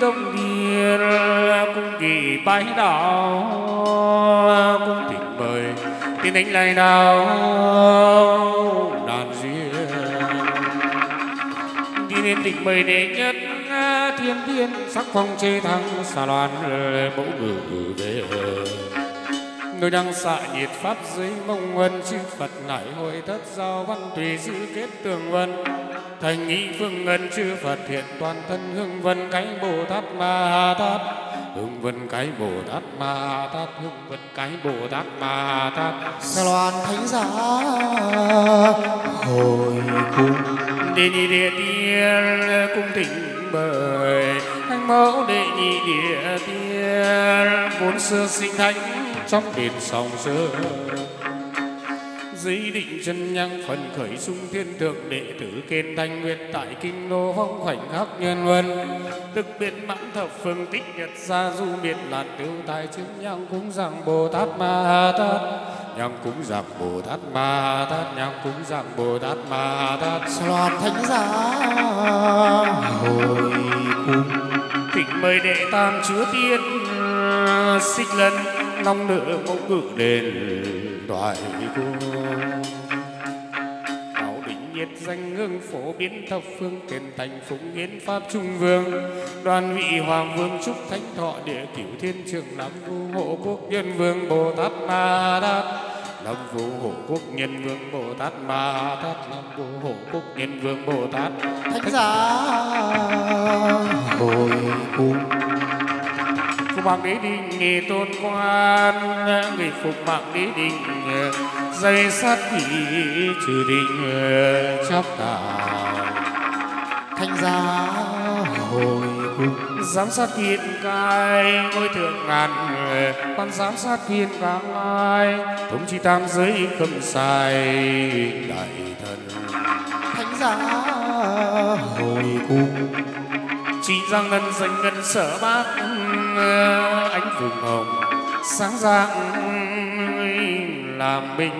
đông điên cung kỳ bái đạo cung thỉnh mời tiên đánh lại đạo, đàn duyên. Tiên tỉnh mời đệ nhất, thiên thiên sắc phong chê thắng, xà loan mẫu ngự về. Người đang xạ nhiệt pháp dưới mông huân chư phật ngải hội thất giao văn tùy dư kết tường vân thành nghị phương ngân chư phật hiện toàn thân hương vân cái bồ tát ma tát. Hương vân cái bồ tát ma tát hương vân cái bồ tát ma tát. Loan thánh giá hồi cung. Đệ nhị địa tiên cung thỉnh mời. Thánh mẫu đệ nhị địa tiên vốn xưa sinh thánh trong đền sòng xưa dưới định chân nhang phần khởi sung thiên thượng đệ tử kiên thanh nguyệt tại kinh đô phong khoảnh khắc nhân vân. Tức biệt mãn thập phương tích nhật gia du biệt lạt tiêu tài chứng nhang cúng rằng bồ tát ma tát. Nhang cúng rằng bồ tát ma tát, nhang cúng rằng bồ tát ma tát. Loạt loan thánh giá. Hồi cung. Thỉnh mời đệ tam chúa tiên, xích lân long nữ mẫu cự đền đoại cung bảo đỉnh nhiệt danh hương phổ biến thập phương tiền thành phụng yến pháp trung vương. Đoàn vị hoàng vương trúc thánh thọ địa cửu thiên trường nam vu hộ quốc nhân vương bồ tát ma tát Nam vô hộ quốc nhân vương Bồ Tát Ma Tát Nam vô hộ quốc nhân vương Bồ Tát. Thánh giá hồi cung Phục mạng đế đình tôn quan, Người phục mạng đế đình Dây sát quỷ trừ đình chắp tạo thanh giá hồi cung, Giám sát thiên cai, ngôi thượng ngàn, Quan giám sát thiên cai Thống chi tam giới khâm sai, Đại thần. Thánh giá hồi cung, Chỉ rằng ngân danh ngân sở bác Ánh vùng hồng, sáng rạng làm mình.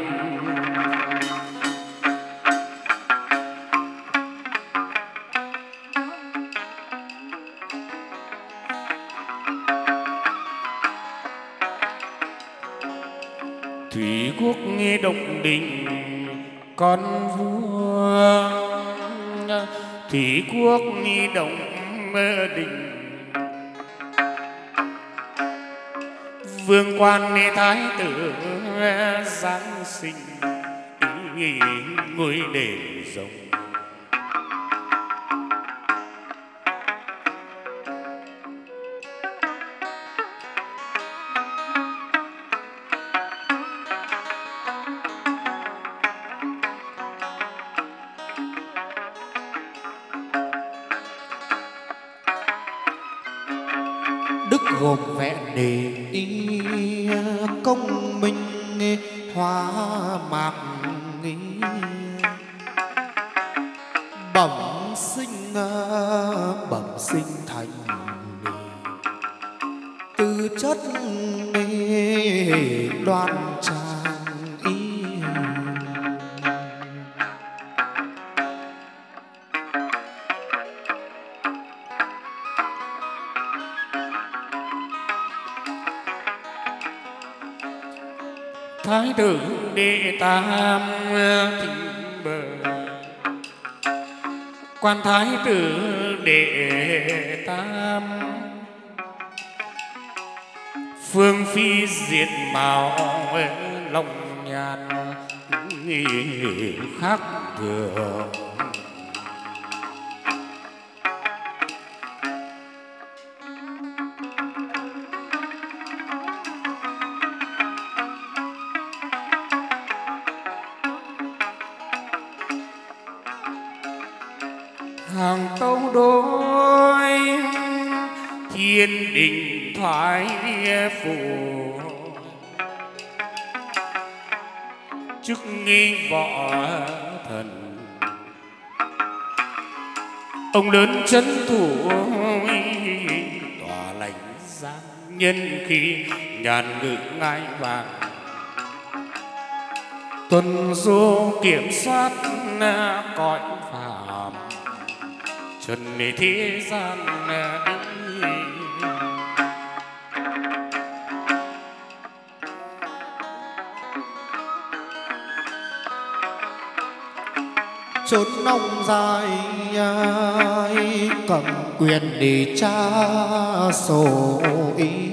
Thủy quốc nghe động đình, con vua. Thủy quốc nghe động đình vương quan nghe thái tử giáng sinh ý ngôi đền rồng đức gồm vẹn để ý à, công minh hoa mạc nghi bẩm sinh à, bẩm sinh thành tư chất đoan tam thịnh bờ. Quan thái tử đệ tam. Phương phi diệt mạo lòng nhàn khác thường. Ông lớn trấn thủ tòa lãnh giang nhân khi nhàn ngự ngai vàng. Tuần du kiểm soát cõi phàm. Trần thế gian chốn nông dài cầm quyền để cha sổ ý.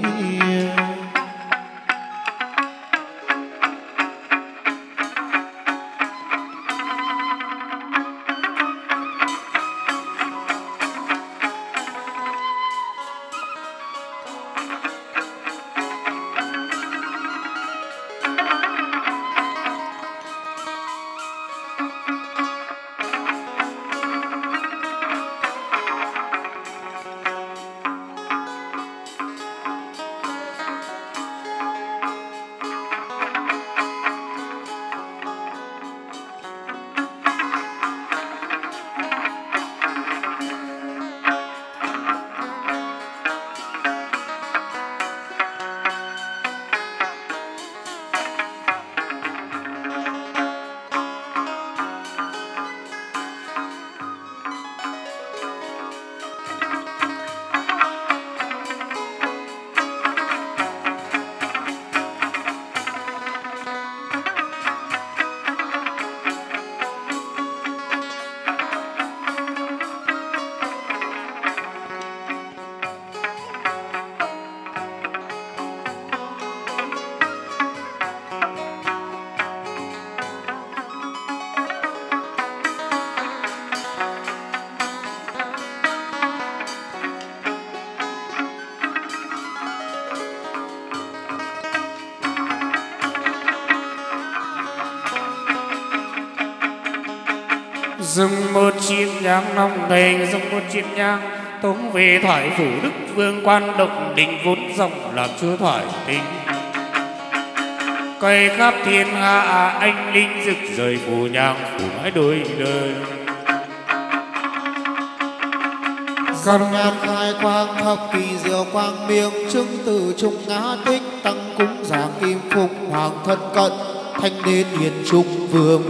Chim nhang long thành dòng một chim nhang. Tống về thoại phủ đức vương quan động đình vốn dòng làm chúa thoại tình cây khắp thiên hạ anh linh rực rời phù nhang phủ mãi đôi đời. Con ngàn khai quang thập kỳ diệu quang miệng, chứng từ trung ngã tích tăng cúng giảng kim phụng hoàng thân cận, thanh đế hiền trung vương.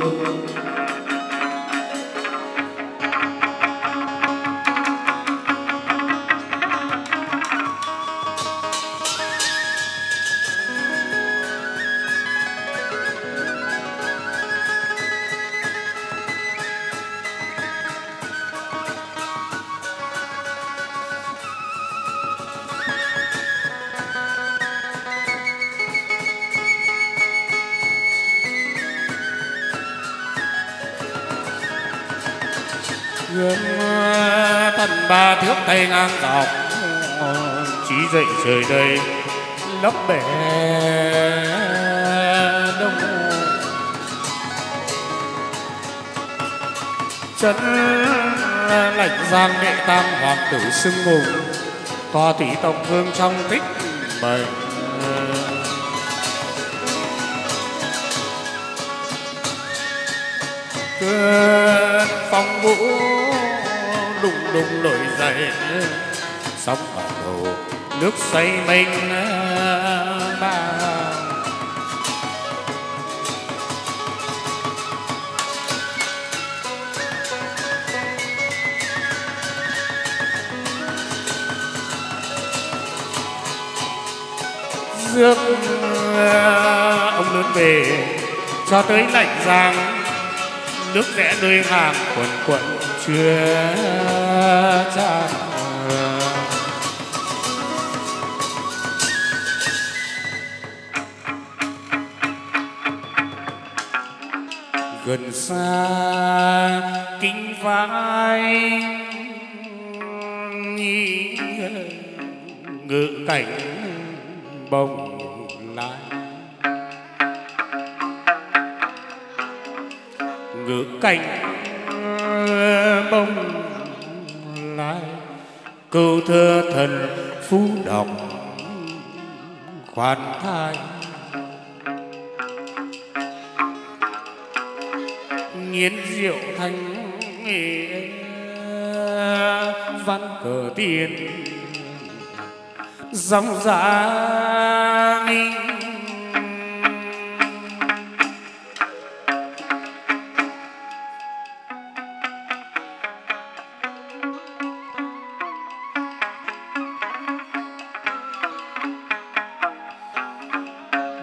Trời đây lấp bể đông chân lạnh giang đệ tam hoàng tử sưng hùng, tòa thủy tổng vương trong tích mệnh. Cơn phong vũ đùng đùng nổi dậy nước xây mình à, ba. Rước à, ông lớn về cho tới lạnh giang nước rẽ nơi hàng quần quận chưa tràn. Gần xa kinh vai ngự cảnh bồng lai. Ngự cảnh bông lai, câu thơ thần phú đọc khoan thai. Nghiến rượu thanh văn cờ tiền dòng dã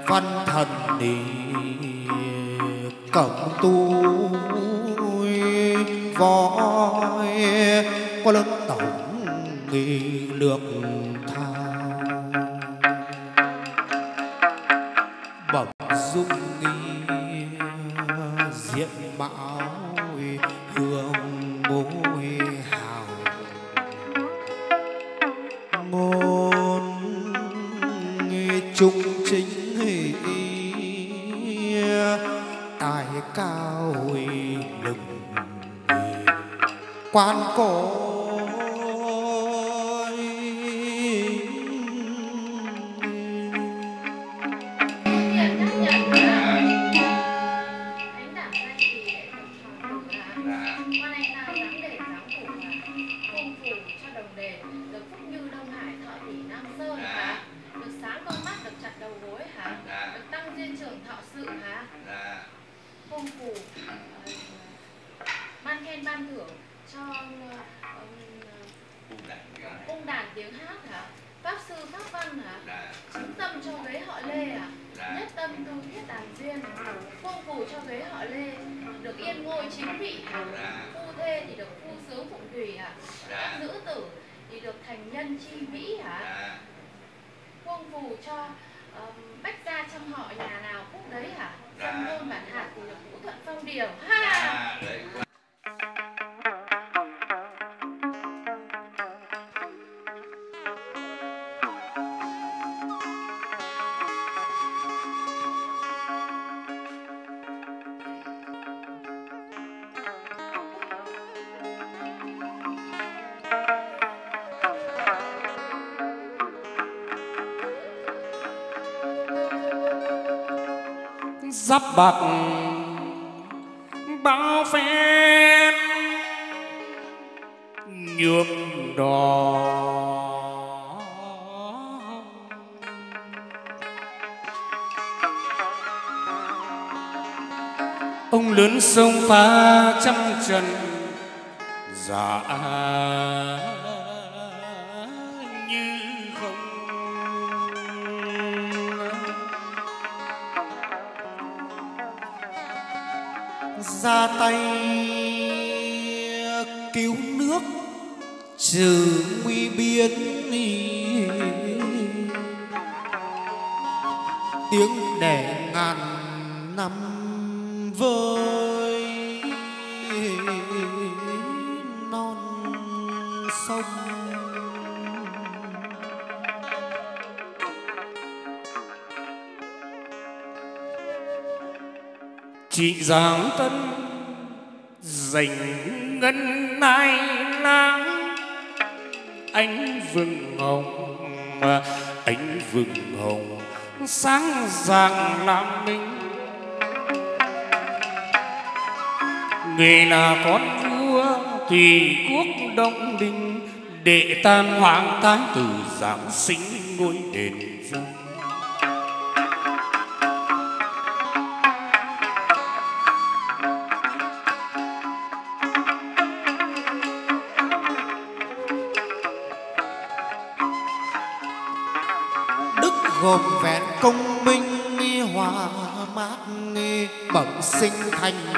văn thần đi tu voi có lớn tổng nghi lược tha. Bạc ra tay cứu nước trừ nguy biến chị giang tân, dành ngân nai nắng anh vừng hồng à, anh vừng hồng, sáng rạng làm minh. Người là con vua thì quốc động đình đệ tan hoàng thái tử giáng sinh ngôi đền.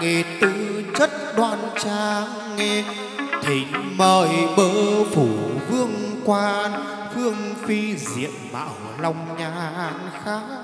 Nghề tư chất đoan trang thỉnh mời bơ phủ vương quan phương phi diện mạo long nhan khác.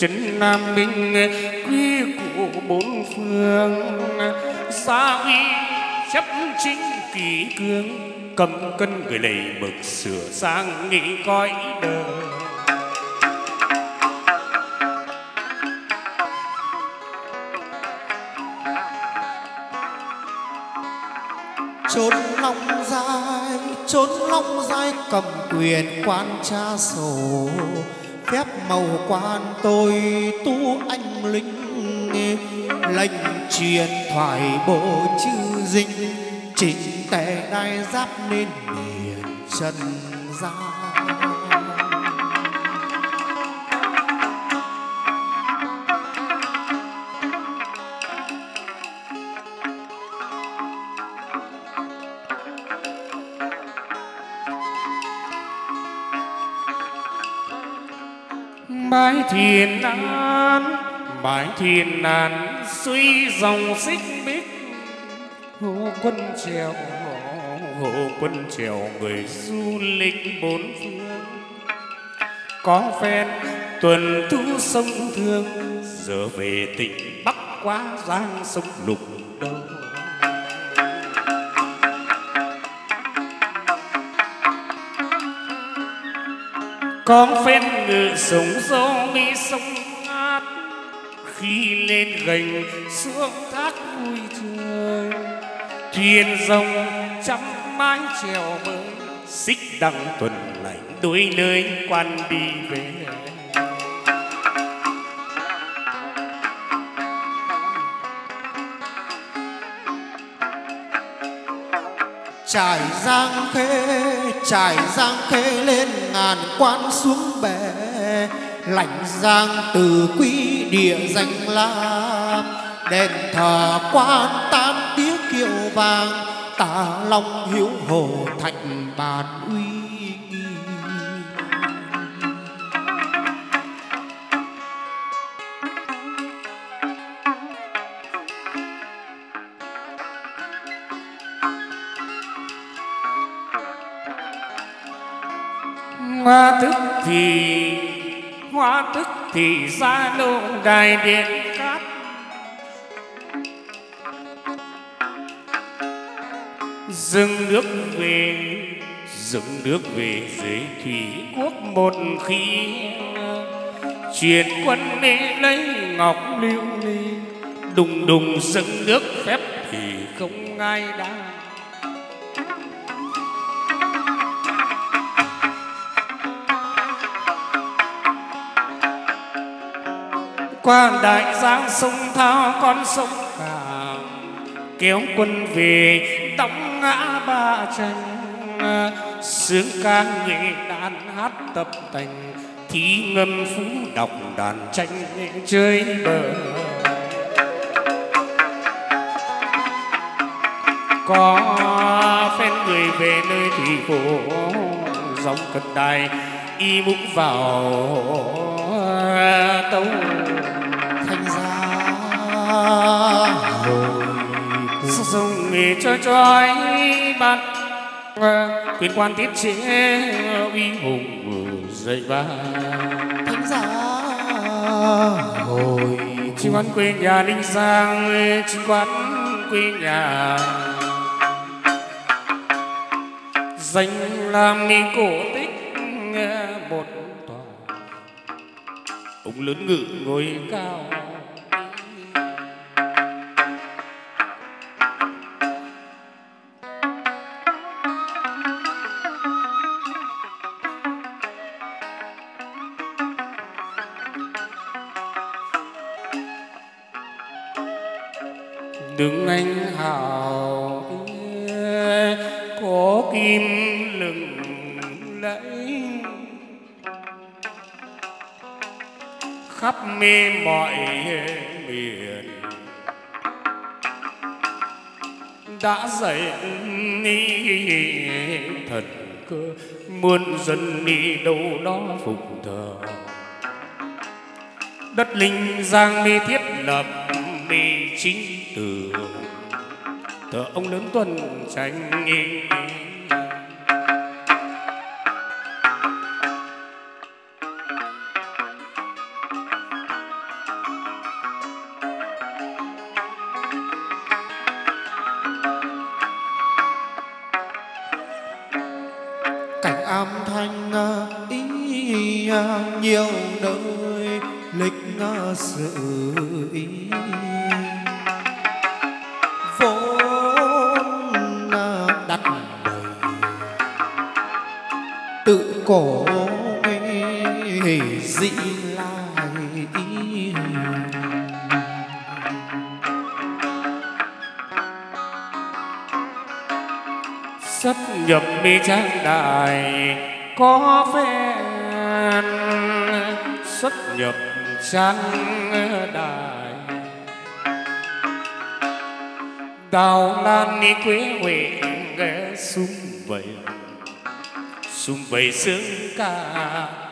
Trấn nam minh quy của bốn phương. Xa uy chấp chính kỷ cương, cầm cân người lầy mực sửa sang nghĩ coi đời. Chốn long giai, chốn long giai cầm quyền quan tra sổ phép màu quan tôi tu anh linh lệnh truyền thoại bộ chư dinh. Chỉnh tề đai giáp nên miền trần gian. Mái an nan mái an suy dòng xích bích hồ quân trèo hồ quân trèo người du lịch bốn phương. Có phen tuần thu sông thương, giờ về tỉnh bắc quá giang sông lục đâu con phen ngự sống gió mi sông ngát. Khi lên gành xuống thác vui chơi thuyền rồng trăm mái trèo bơi xích đăng tuần lạnh đuôi nơi quan đi về. Trải giang khê, trải giang khê lên ngàn quan xuống bể. Lạnh giang từ quý địa danh lam, đền thờ quan tam tía kiệu vàng. Tả long hiếu hồ thạch bàn uy. Hoa thức thì, hoa thức thì ra lâu đài điện cát. Dừng nước về dừng nước về dưới thủy quốc một khi truyền quân đi lấy ngọc lưu ly. Đùng đùng dừng nước phép thì không ai đang qua đại giang sông thao con sông cả kéo quân về đóng ngã ba tranh sướng ca nghệ đàn hát tập tành thí ngâm phú đọc đàn tranh chơi bờ. Có phen người về nơi thủy phố dòng cận đài y mũng vào tấu. Nghề cho trói bắt quyền quan tiết chế uy hùng dậy ba thánh giá hồi chính quán quê nhà ninh giang chính quán quê nhà. Danh làm ni cổ tích một tòa. Ông lớn ngự ngồi cao tướng anh hào có kim lừng lẫy. Khắp mê mọi miền đã dậy ni thần cơ, muôn dân đi đâu đó phục thờ. Đất linh giang đi thiết lập đi chính từ thờ ông lớn tuần tranh cảnh sáng đài. Đào lan ni quế huệ ghé sum vầy. Sum vầy sướng ca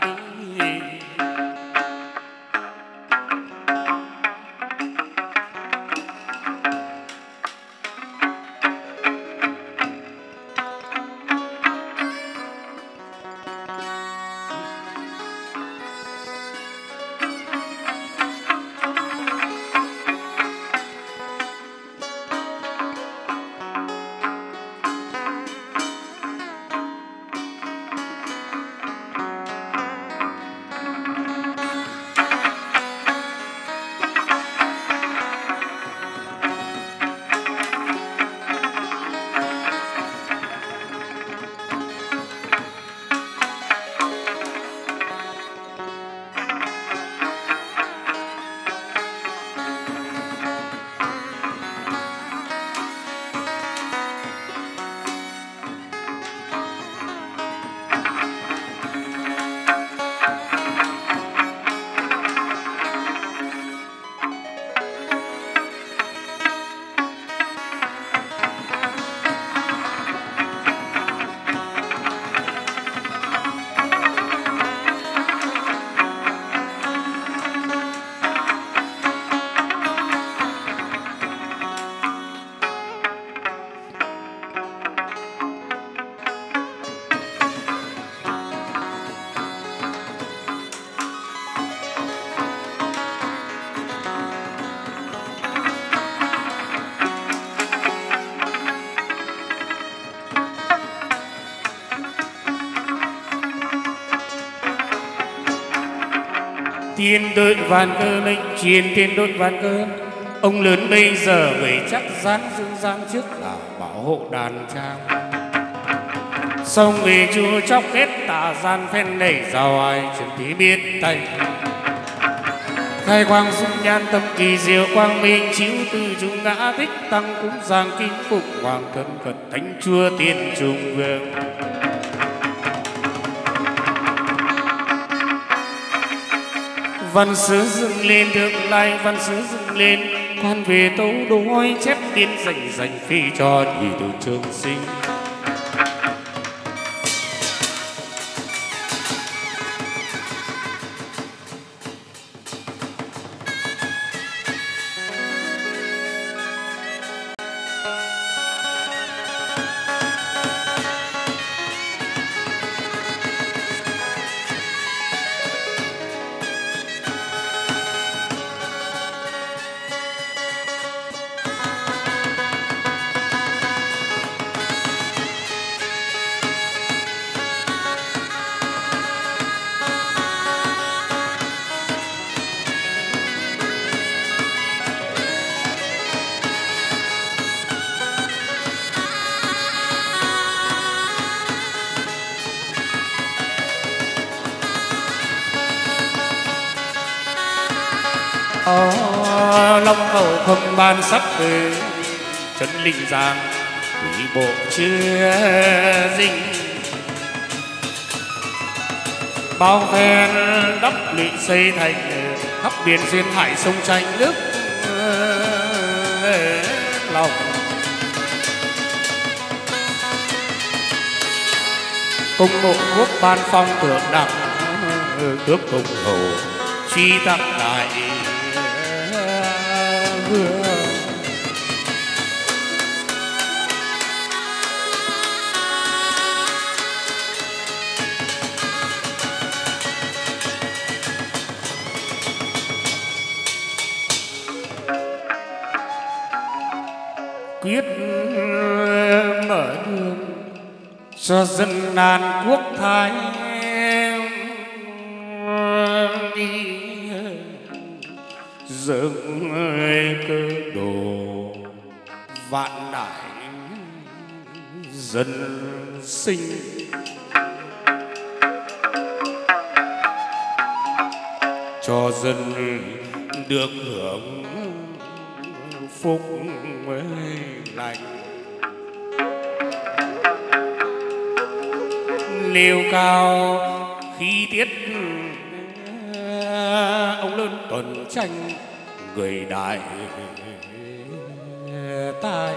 tiên đội vạn cơ lệnh truyền tiên đội vạn cơ ông lớn bây giờ người chắc dáng dương giang trước là bảo hộ đàn trang. Sông về chúa chóc kết tà gian phen nảy giàu ai chuyện tí biết tay. Khai quang dung nhan tâm kỳ diệu, quang minh chiếu từ chúng ngã thích tăng cũng giang kinh phục hoàng thân phật thánh chúa tiên trung vương. Văn sứ dựng lên thượng lai văn sứ dựng lên. Quan về tấu đối chép tiên dành dành phi cho thì từ trường sinh. Không sắp về trấn linh giang quỷ bộ chưa dinh. Bao phen đắp lụy xây thành khắp biển duyên hải sông tranh nước lòng. Cung mộ quốc ban phong thượng đẳng tước công hầu truy tặng nạn quốc thái đi dựng cơ đồ, vạn đại dân sinh. Cho dân được hưởng phúc lành. Nêu cao. Khí tiết ông lớn tuần tranh người đại tài.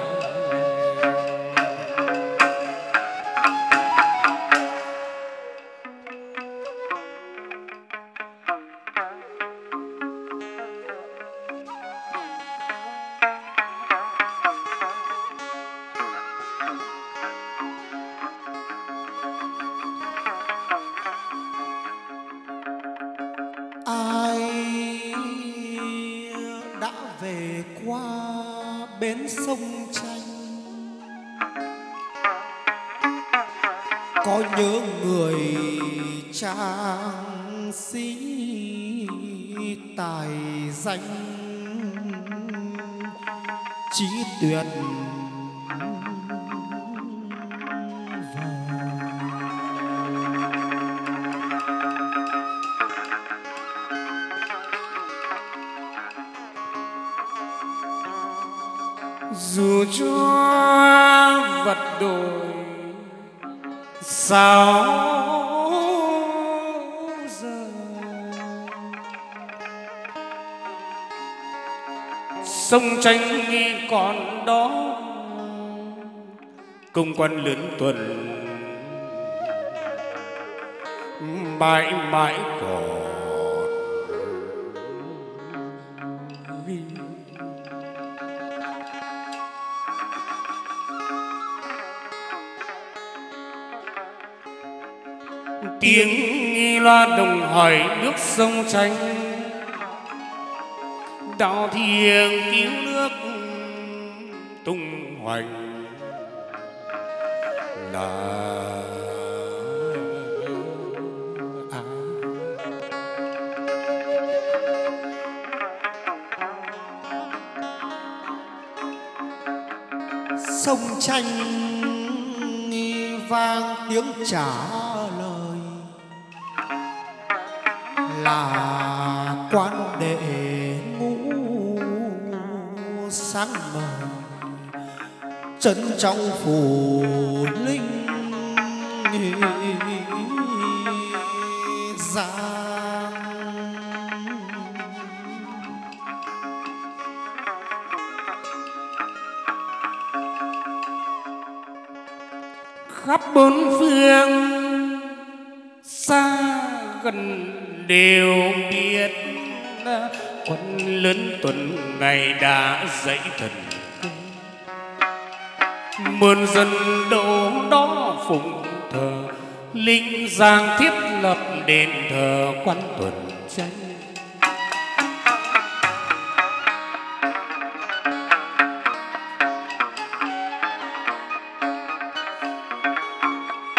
Tuyệt. Dù cho vật đổi sao giờ? Sông tranh còn đó. Công quan lớn tuần. Mãi mãi còn. Tiếng tiếng loa đồng hỏi nước sông tranh đạo thiêng cứu tranh vang tiếng trả lời. Là quan đệ ngũ sáng mờ trấn trong phủ tuần ngày đã dậy thần. Muôn dân đổ đó phụng thờ, linh giang thiết lập đền thờ quan tuần tranh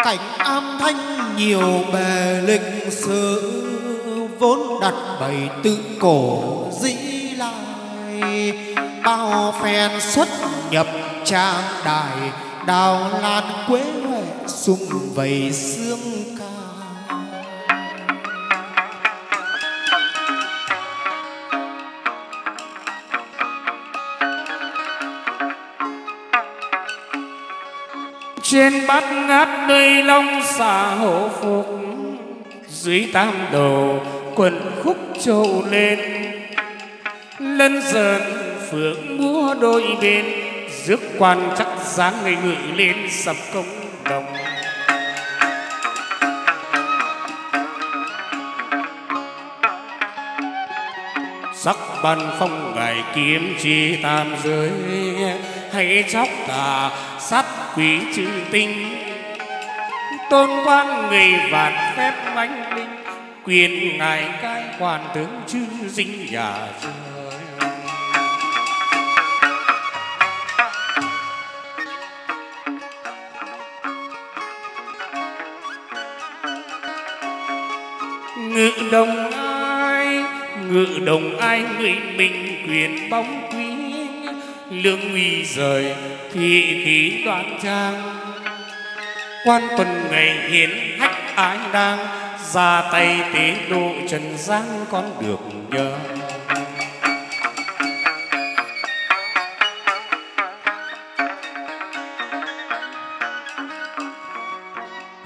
cảnh am thanh nhiều bề lịch sử, vốn đặt bày tự cổ dĩ lai bao phen xuất nhập trang đài, đào lan quế huệ sung vầy xương ca. Trên bát ngát nơi long xà hổ phục dưới tam đầu quần khúc trầu lên lân dần phượng múa đôi bên, rước quan chắc dáng người ngự lên sập công đồng. Sắc ban phong ngài kiếm chi tam giới, hãy chóc tà sát quý chữ tinh. Tôn quan người vạn phép mãnh linh, quyền ngài cai quản tướng chư dinh nhà trời đồng ai, ngự đồng ai, người mình quyền bóng quý. Lương uy rời thị khí đoạn trang. Quan tuần ngày hiến hách ái đang ra tay tế độ trần gian con được nhờ.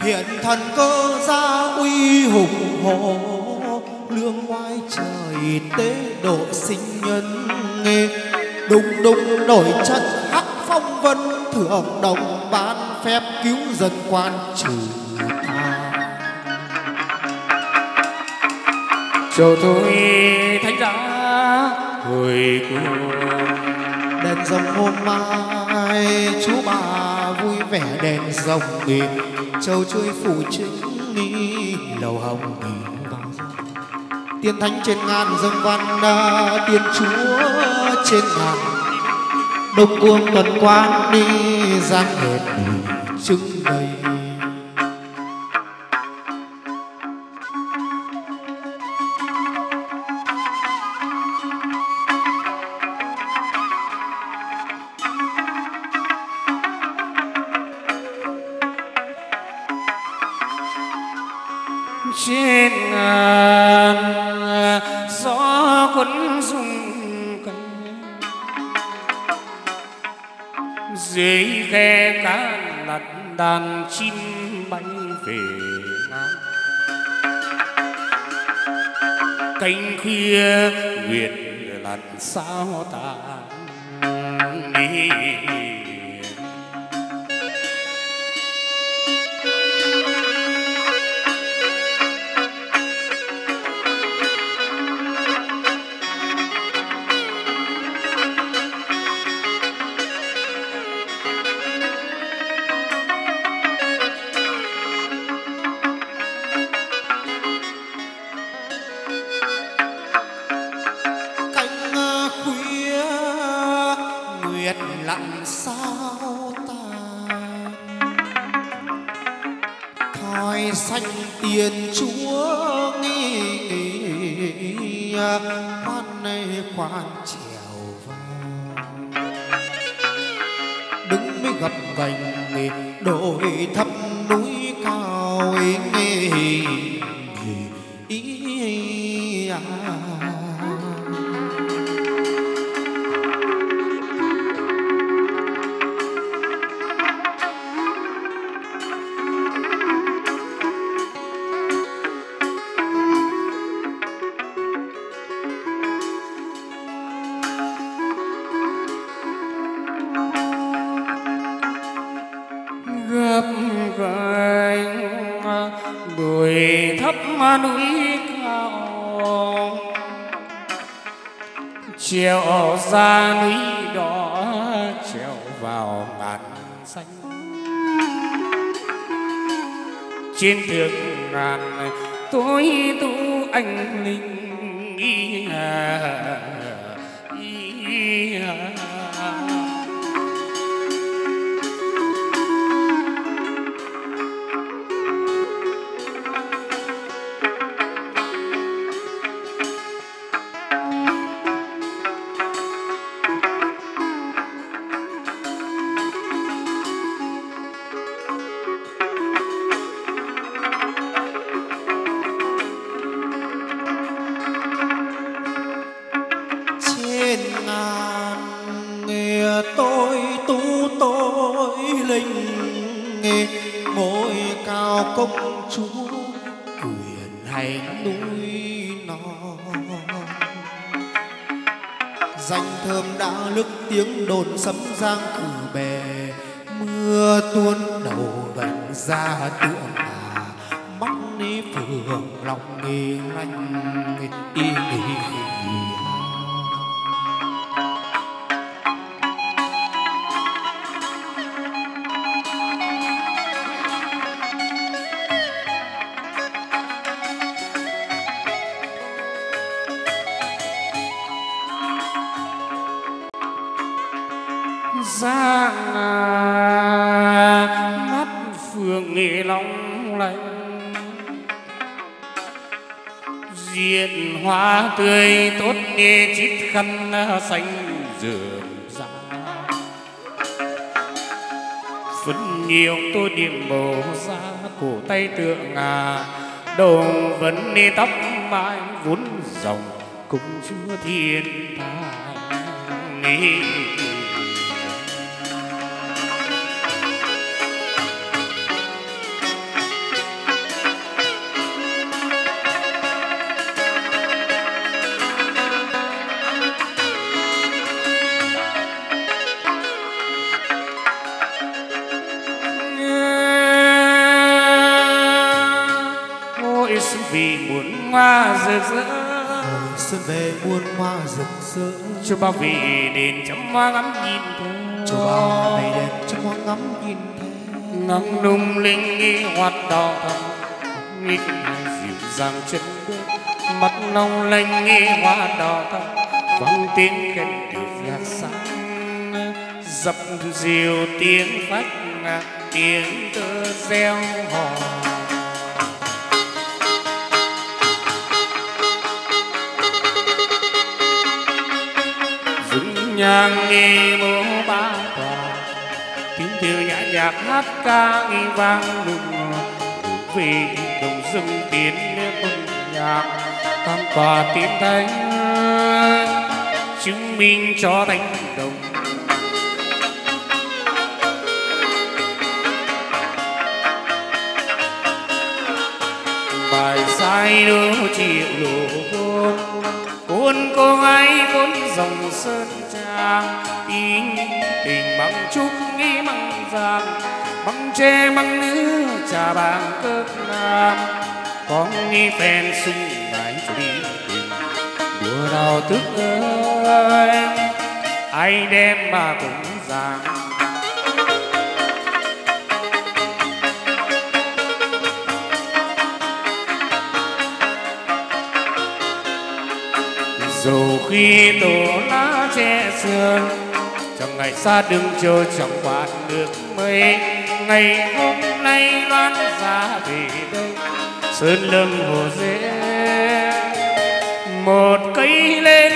Hiện thần cơ gia uy hùng hồn trời tế độ sinh nhân nghe đùng đùng nổi trận hắc phong vân thượng đồng ban phép cứu dân quan trừ tà Châu thôi thánh giá hồi cuồng đèn rồng hôm mai chú bà vui vẻ đèn rồng nghỉ châu chơi phủ chính ni lầu hồng vào tiên thánh trên ngàn dâng văn đa tiên chúa trên ngàn. Đông cuồng tuần quan đi giang hệt chứng đầy trên thượng ngàn. Tôi tu anh ly phấn nhiều, tôi điểm màu da cổ tay tượng à đầu vấn ni tóc mai vốn dòng cũng chưa thiên thai. Hoa rực rỡ. Xuân về muôn hoa rực rỡ. Cho bao vị đền chấm hoa ngắm nhìn cho bao ngày đèn trong hoa ngắm nhìn thế ngắm lung linh nghi hoạt đỏ thắm nghi dịu dàng chân bước. Mắt long lanh nghi hoa đỏ thắm vang tiếng khen từ nhạc sáng. Dập dìu tiếng phách tiếng tơ reo hò dừng nhang nghi mô ba tòa. Tiếng thiêu nhã nhạc hát ca nghi vang lừng vì đồng dưng tiến mừng nhạc, tam tòa tiến thánh, chứng minh cho thánh đồng. Bài sai đô triệu lộ côn cuốn cô ấy cuốn dòng sơn trang ý tình bằng trúc nghi bằng giang bằng tre, bằng nữ, trà bằng cơm nam. Con nghi phen sung lại cho đi tìm, đùa nào thức ơi. Ai đem mà cũng giang khi tổ lá che sương trong ngày xa đường trôi, chẳng quạt nước mây. Ngày hôm nay loan ra về đây sơn lâm hồ dễ một cây lên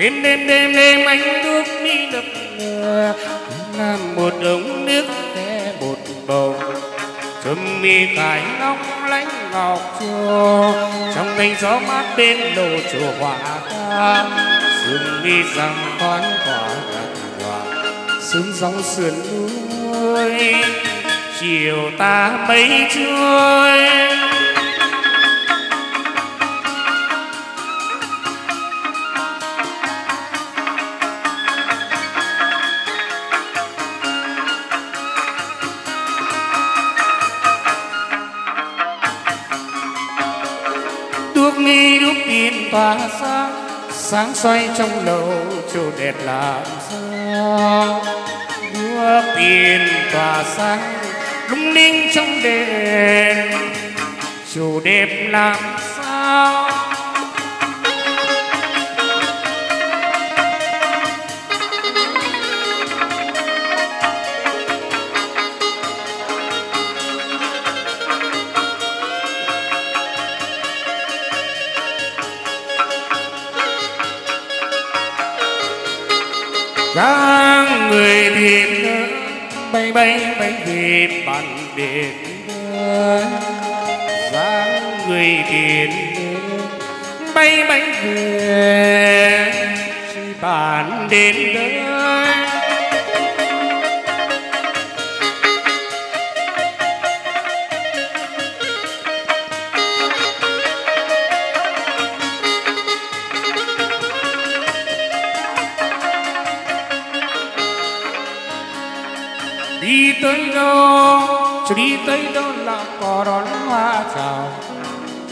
đêm đêm đêm đêm anh nước mi lập lè làm một ống nước khe một bầu. Thơm mi khải long lánh ngọc chùa. Trong cánh gió mát bên lầu chùa hỏa ca sương mi rằng khoan quả đàn hòa sương dòng sườn núi. Chiều ta mây trôi. Tiền sáng sáng xoay trong lầu chủ đẹp làm sao đua tiền tỏa sáng, lung linh trong đèn. Chủ đẹp làm người bay bay bay về bàn đền dáng người thuyền bay bay về bàn đền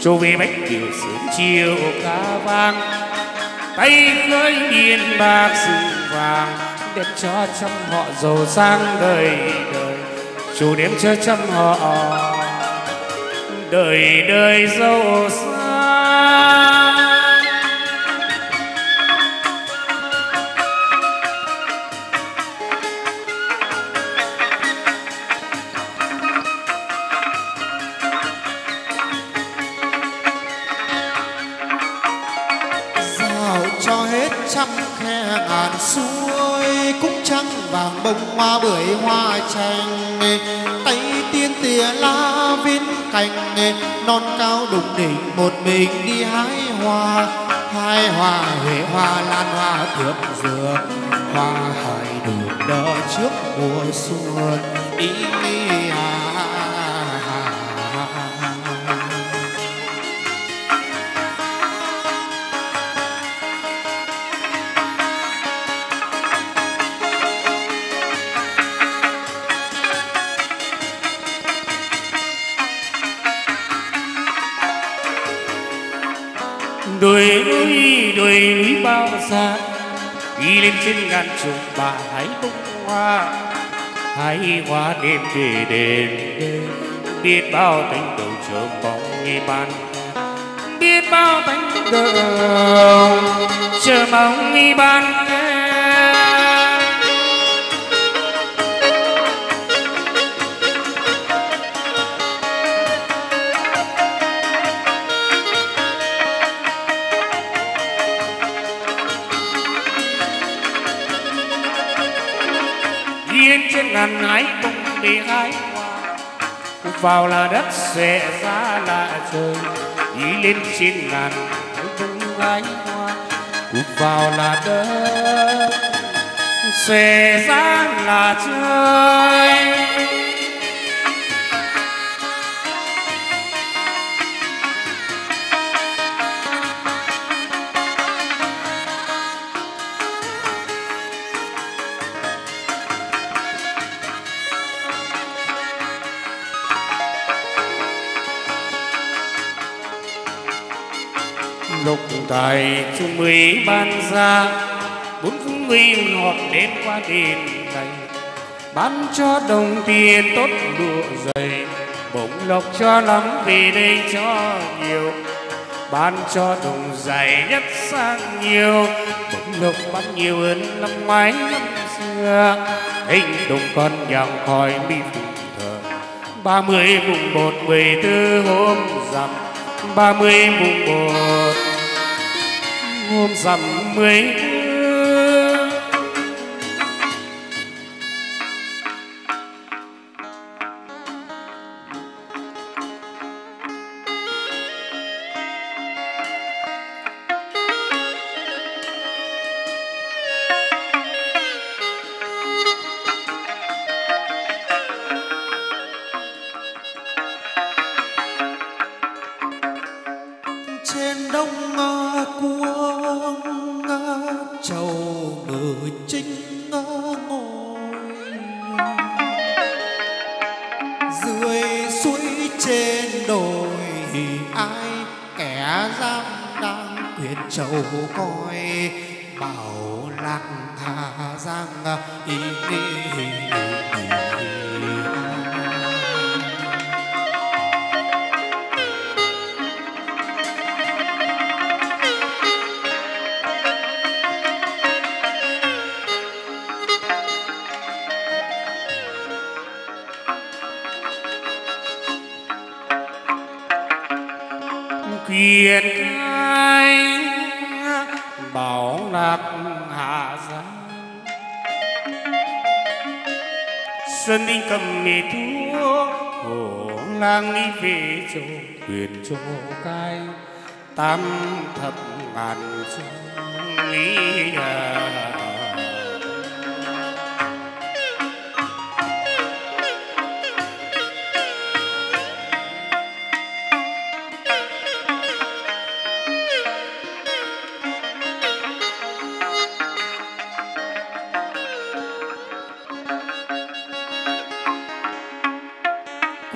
Chu về bách kiều sớm chiều ca vang. Tay khơi miền bạc rừng vàng đem cho trăm họ giàu sang đời đời. Chủ đem cho trăm họ, đời đời giàu sang. Hãy bông hoa. Hãy hoa đêm về đêm đêm biết bao cánh đầu chờ bóng nghe ban. Biết bao cánh đầu chờ mong nghe ban. Yên trên ngàn ái bông bị ái vào là đất sẽ ra là trời. Đi lên trên ngàn cũng gái hoa Cục vào là đất sẽ ra là trời. Tài chung mười ban ra bốn phương nguy họp đến qua đền này. Ban cho đồng tiền tốt lụa dày, bổng lộc cho lắm về đây cho nhiều. Ban cho đồng dày nhất sang nhiều, bổng lộc ban nhiều hơn năm ngoái năm xưa. Hình đồng con nhàng khỏi mi phụng thờ. Ba mươi mùng một mười tư hôm rằm, ba mươi mùng một hôm rằm mười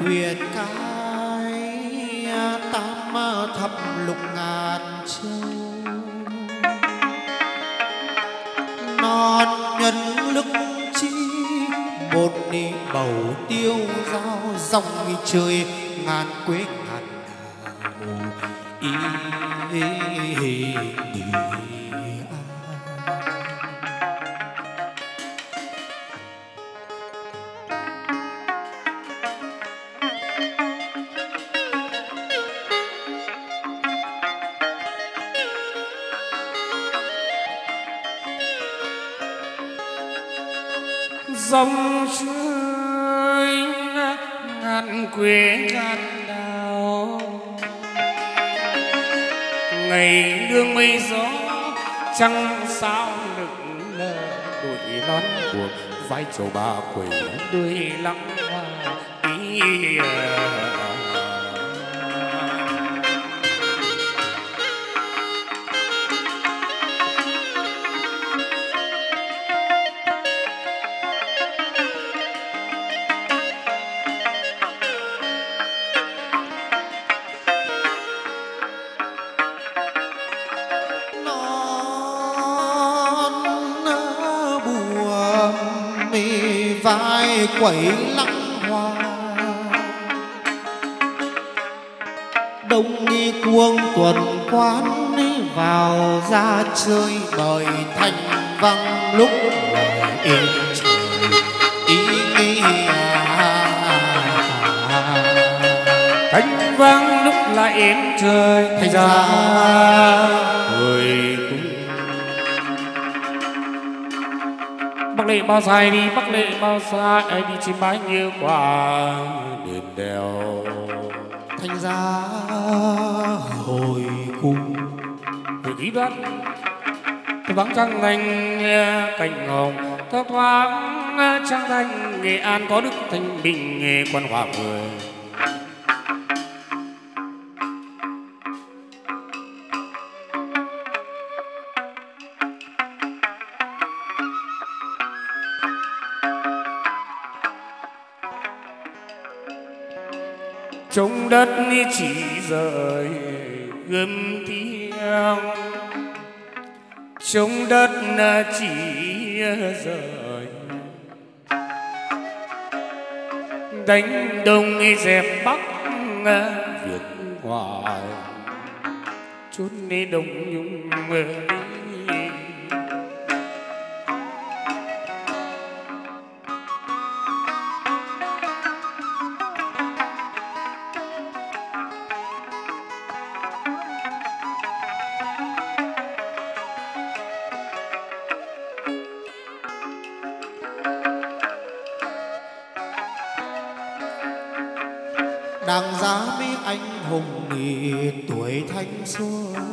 huyệt cái tam thập lục ngàn châu. Non nhân lực chi một đi bầu tiêu giao dòng trời ngàn quế ngàn đào ý, ý, ý, ý, trăng sao nực lơ đội nón buộc, vai trầu ba quỷ đuôi lắng hoa, ý ờ, quẩy lăng hoa. Đông nghi cuông tuần quán vào ra chơi bời thanh vang lúc yên trời. Ý nghĩa thanh vang lúc lại êm trời Thành ra bao dài đi bắc lệ bao xa ai đi chim bái như quả đền đèo. Thành ra hồi cung người ký tôi vắng trăng lành cành hồng thấp thoáng trăng thanh nghệ an có đức thanh bình nghề quan hòa người chỉ rời gươm tiếng trong đất chỉ rời. Đánh đông dẹp bắc việt ngoài. Chút đi đông nhung mưa đàng giá biết anh hùng nghỉ tuổi thanh xuân.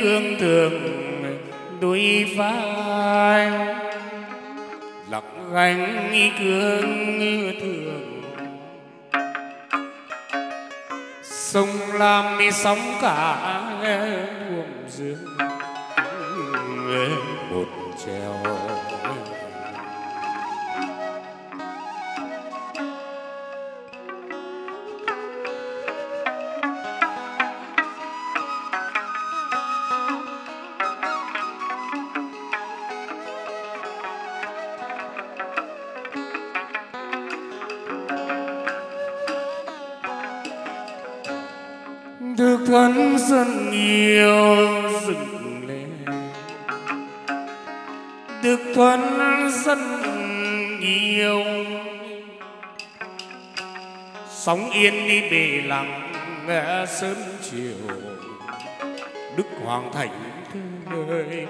Cương thường đuôi vai lặng gánh cương thường. Sông lam mi sóng cả yên đi bề lặng sớm chiều. Đức hoàng thành thương đời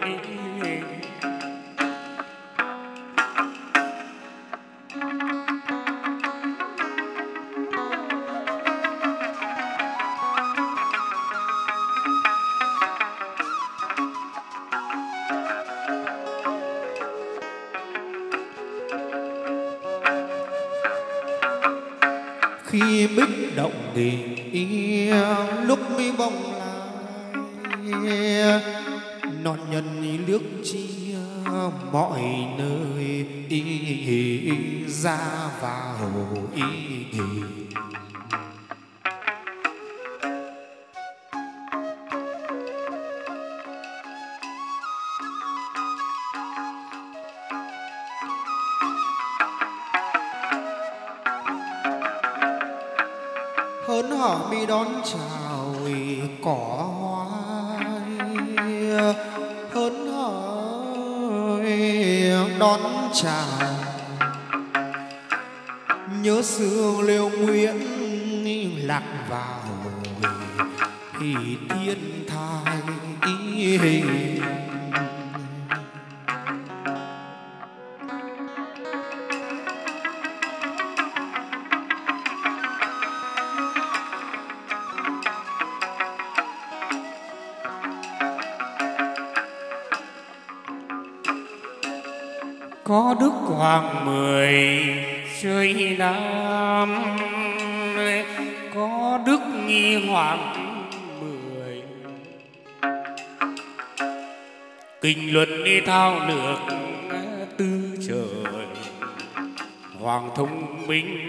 có đức hoàng mười chơi nam có đức nghi hoàng mười. Kinh luận đi thao lược tư trời, hoàng thông minh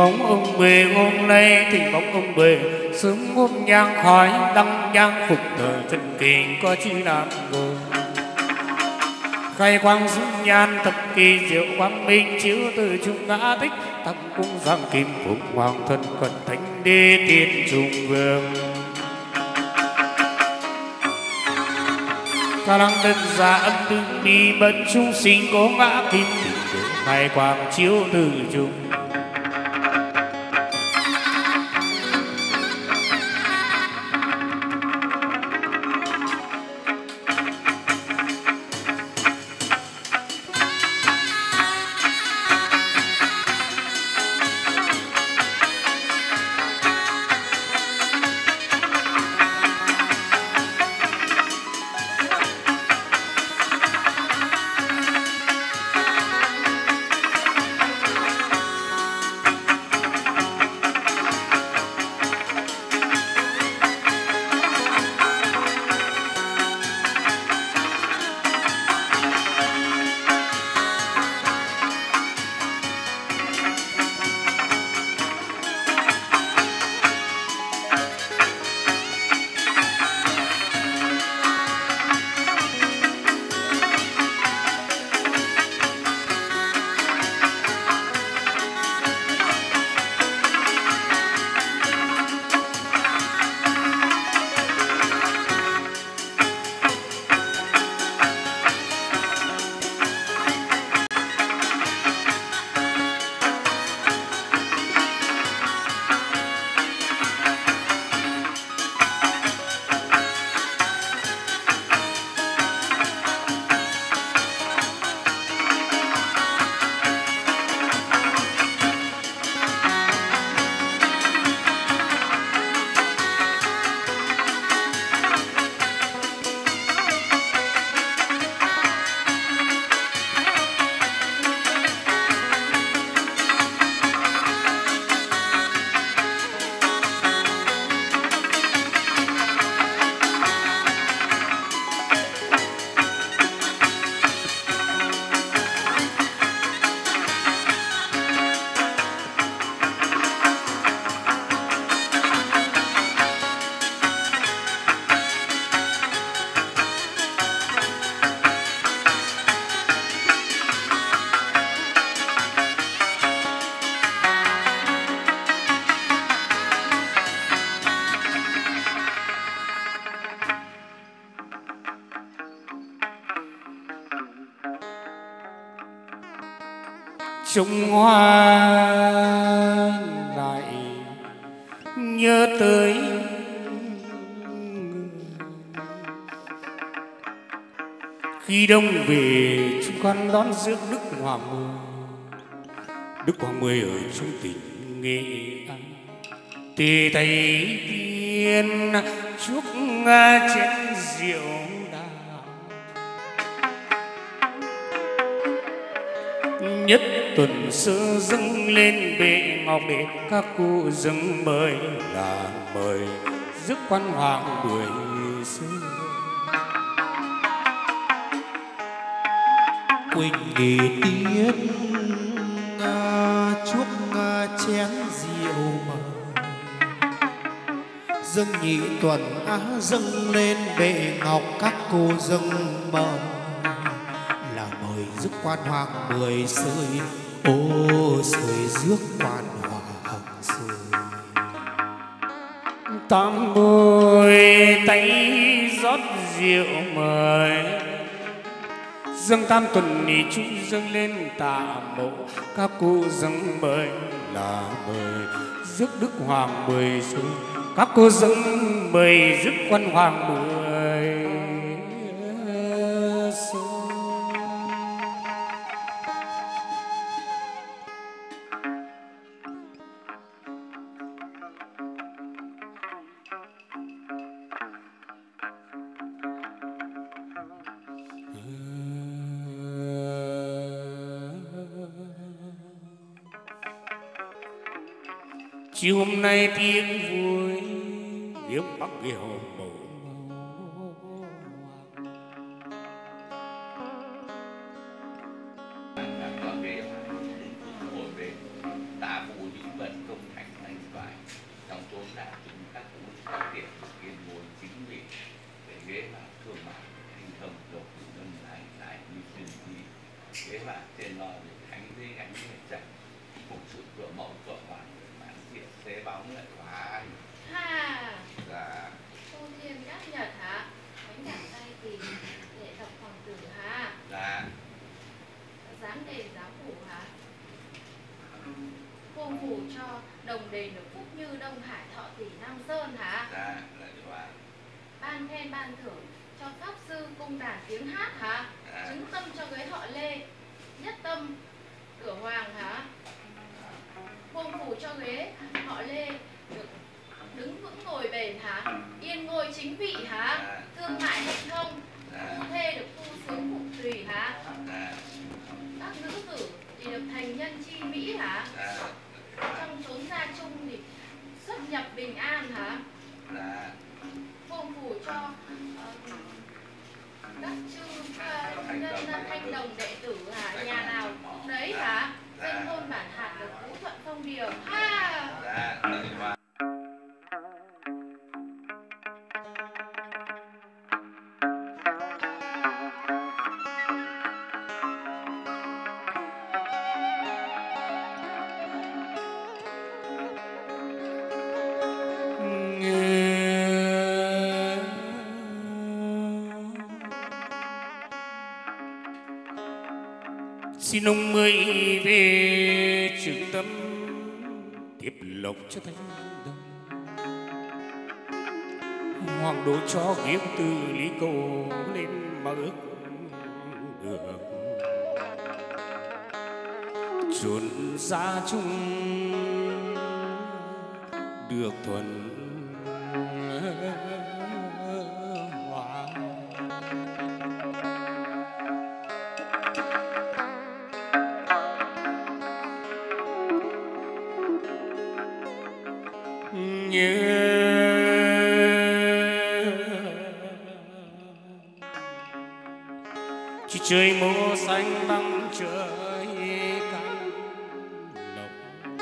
bóng ông bề hôm nay thì bóng ông bề Sớm ngôn nhang khói đăng nhang phục thờ chân kinh có chi làm ngồi khai quang dung nhan thập kỳ diệu quang minh, chiếu từ trung ngã tích. Tăng cung giang kim phụng hoàng thân cần thánh đế tiên trung vương. Ca lăng đơn giả âm tương đi bận trung sinh có ngã kim, khai quang chiếu từ trung Trung hoa lại nhớ tới khi đông về, chúng con đón rước đức hòa mười. Đức hòa mười ở trung tỉnh nghệ an. Tề thầy tiên chúc chén rượu nhất. Tuần sư dâng lên bệ ngọc để các cụ dâng mời là mời giúp quan hoàng đuổi xưa. Quỳnh nghỉ tiết à, chuốc à, chén rượu mời. Dâng nhị tuần á, dâng lên bệ ngọc các cô dâng mời rước quan hoàng mười sơi, ô sơi rước quan hoàng sơi. Tam bồi tay rót rượu mời. Dâng tam tuần nỉ chú dâng lên tạ mộ. Các cô dâng mời là mời rước đức hoàng mười sơi. Các cô dâng mời rước quan hoàng mười. Chiều hôm nay tiếng vui hiếm bắc kiều xin ông mời về trường tâm, tiếp lộc cho thánh đồng. Hoàng đô cho kiếm từ lý cầu lên mà ước được. Chuẩn ra chung được thuần bằng trời căng lộng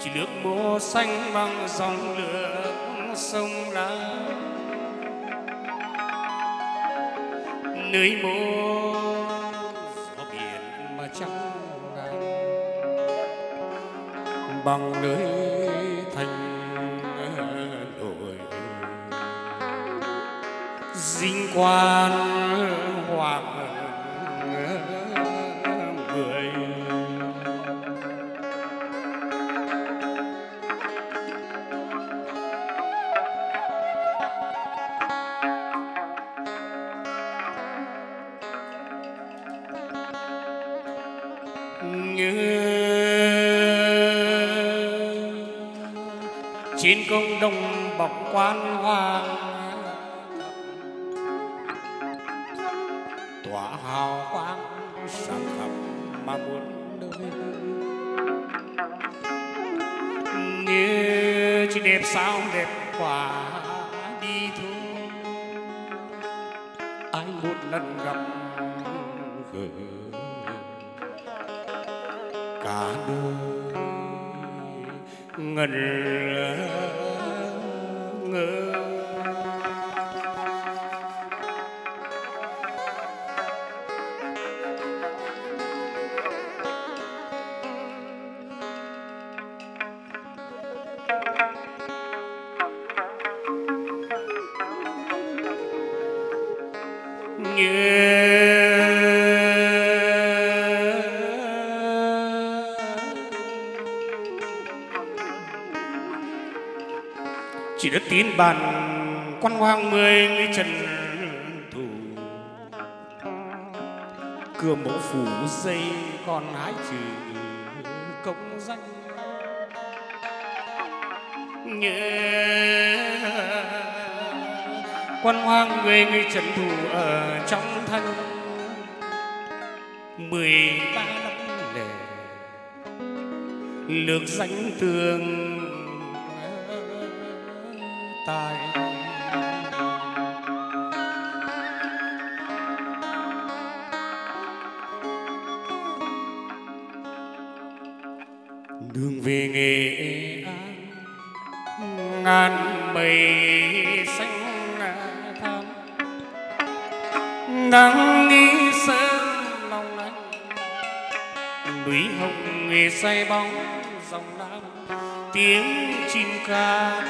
chỉ nước mùa xanh bằng dòng nước sông la. Nơi mùa gió biển mà trắng ngàn bằng nơi thành nội dinh quan quan hoàng. Tỏa hào quang sáng khắp mà muốn đời như chỉ đẹp sao đẹp quả đi thôi ai một lần gặp gỡ. Cả đời ngẩn chỉ tín bàn quan hoang mười người trần thủ cửa mẫu phủ dây còn hái trừ công danh. Nhớ quan hoang người người trần thủ ở trong thân. Mười ba năm lẻ, lược danh tường tiếng chim ca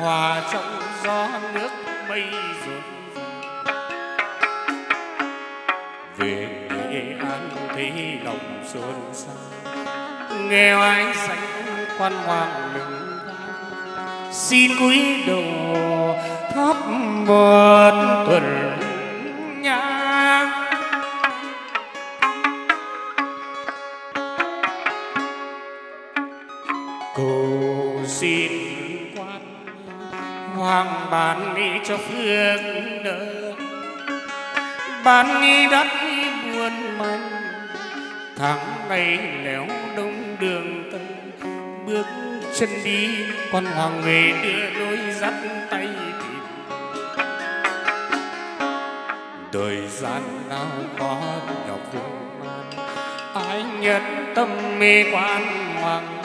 hòa trong gió nước mây rộn về nghệ an thấy lòng xuân xa nghe ai sánh quan hoàng lừng xin cúi đầu thắp một tuần ban đi đất buồn manh tháng ngày léo đông đường tân bước chân đi con hoàng về đưa đôi dắt tay tìm. Đời gian nào có nhọc vương man, ai nhận tâm mê quan hoàng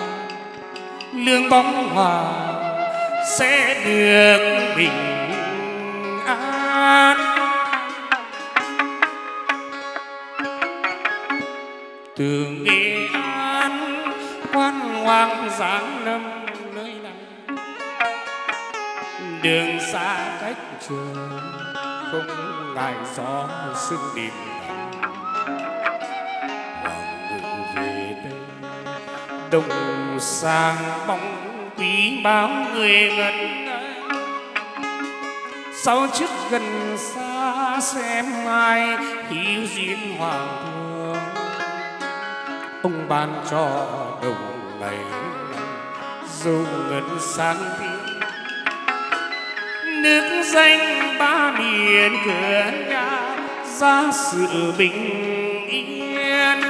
lương bóng hòa sẽ được bình năm nơi này. Đường xa cách trường không ngại gió sương đêm hoàng ngự về đây, đồng sang bóng quý báo người gần sau trước gần xa xem ai hiếu duyên hoàng thương ông ban cho đồng ngày dù ngân sáng tiếng nước danh ba miền cửa nhà, ra sự bình yên.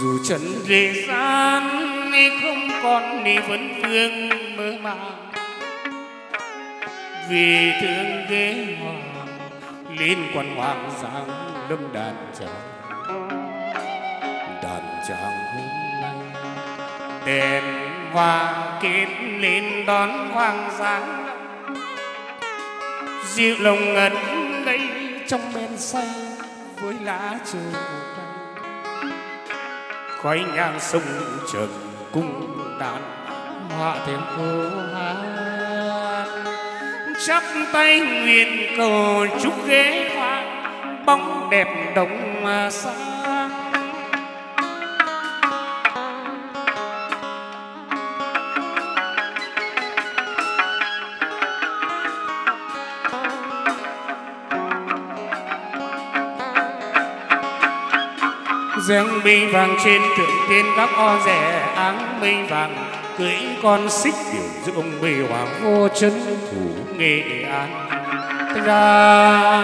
Dù trần thế gian, không con đi vẫn vương mơ màng. Vì thương ghế hoàng lên quan hoàng giang lâm đàn tràng đàn tràng hôm nay, đèn hoa kết lên đón hoàng giang dịu lòng ngẩn ngây trong men say với lá trời cây khói nhang sông trần cung đàn họa thêm cô hát chắp tay nguyện cầu chúc ghế hoa bóng đẹp đồng xa. Dương mây vàng trên thượng tiên các o rẻ áng mây vàng. Cưỡi con xích biểu dương ông hoàng vô chân thủ nghệ an. Ra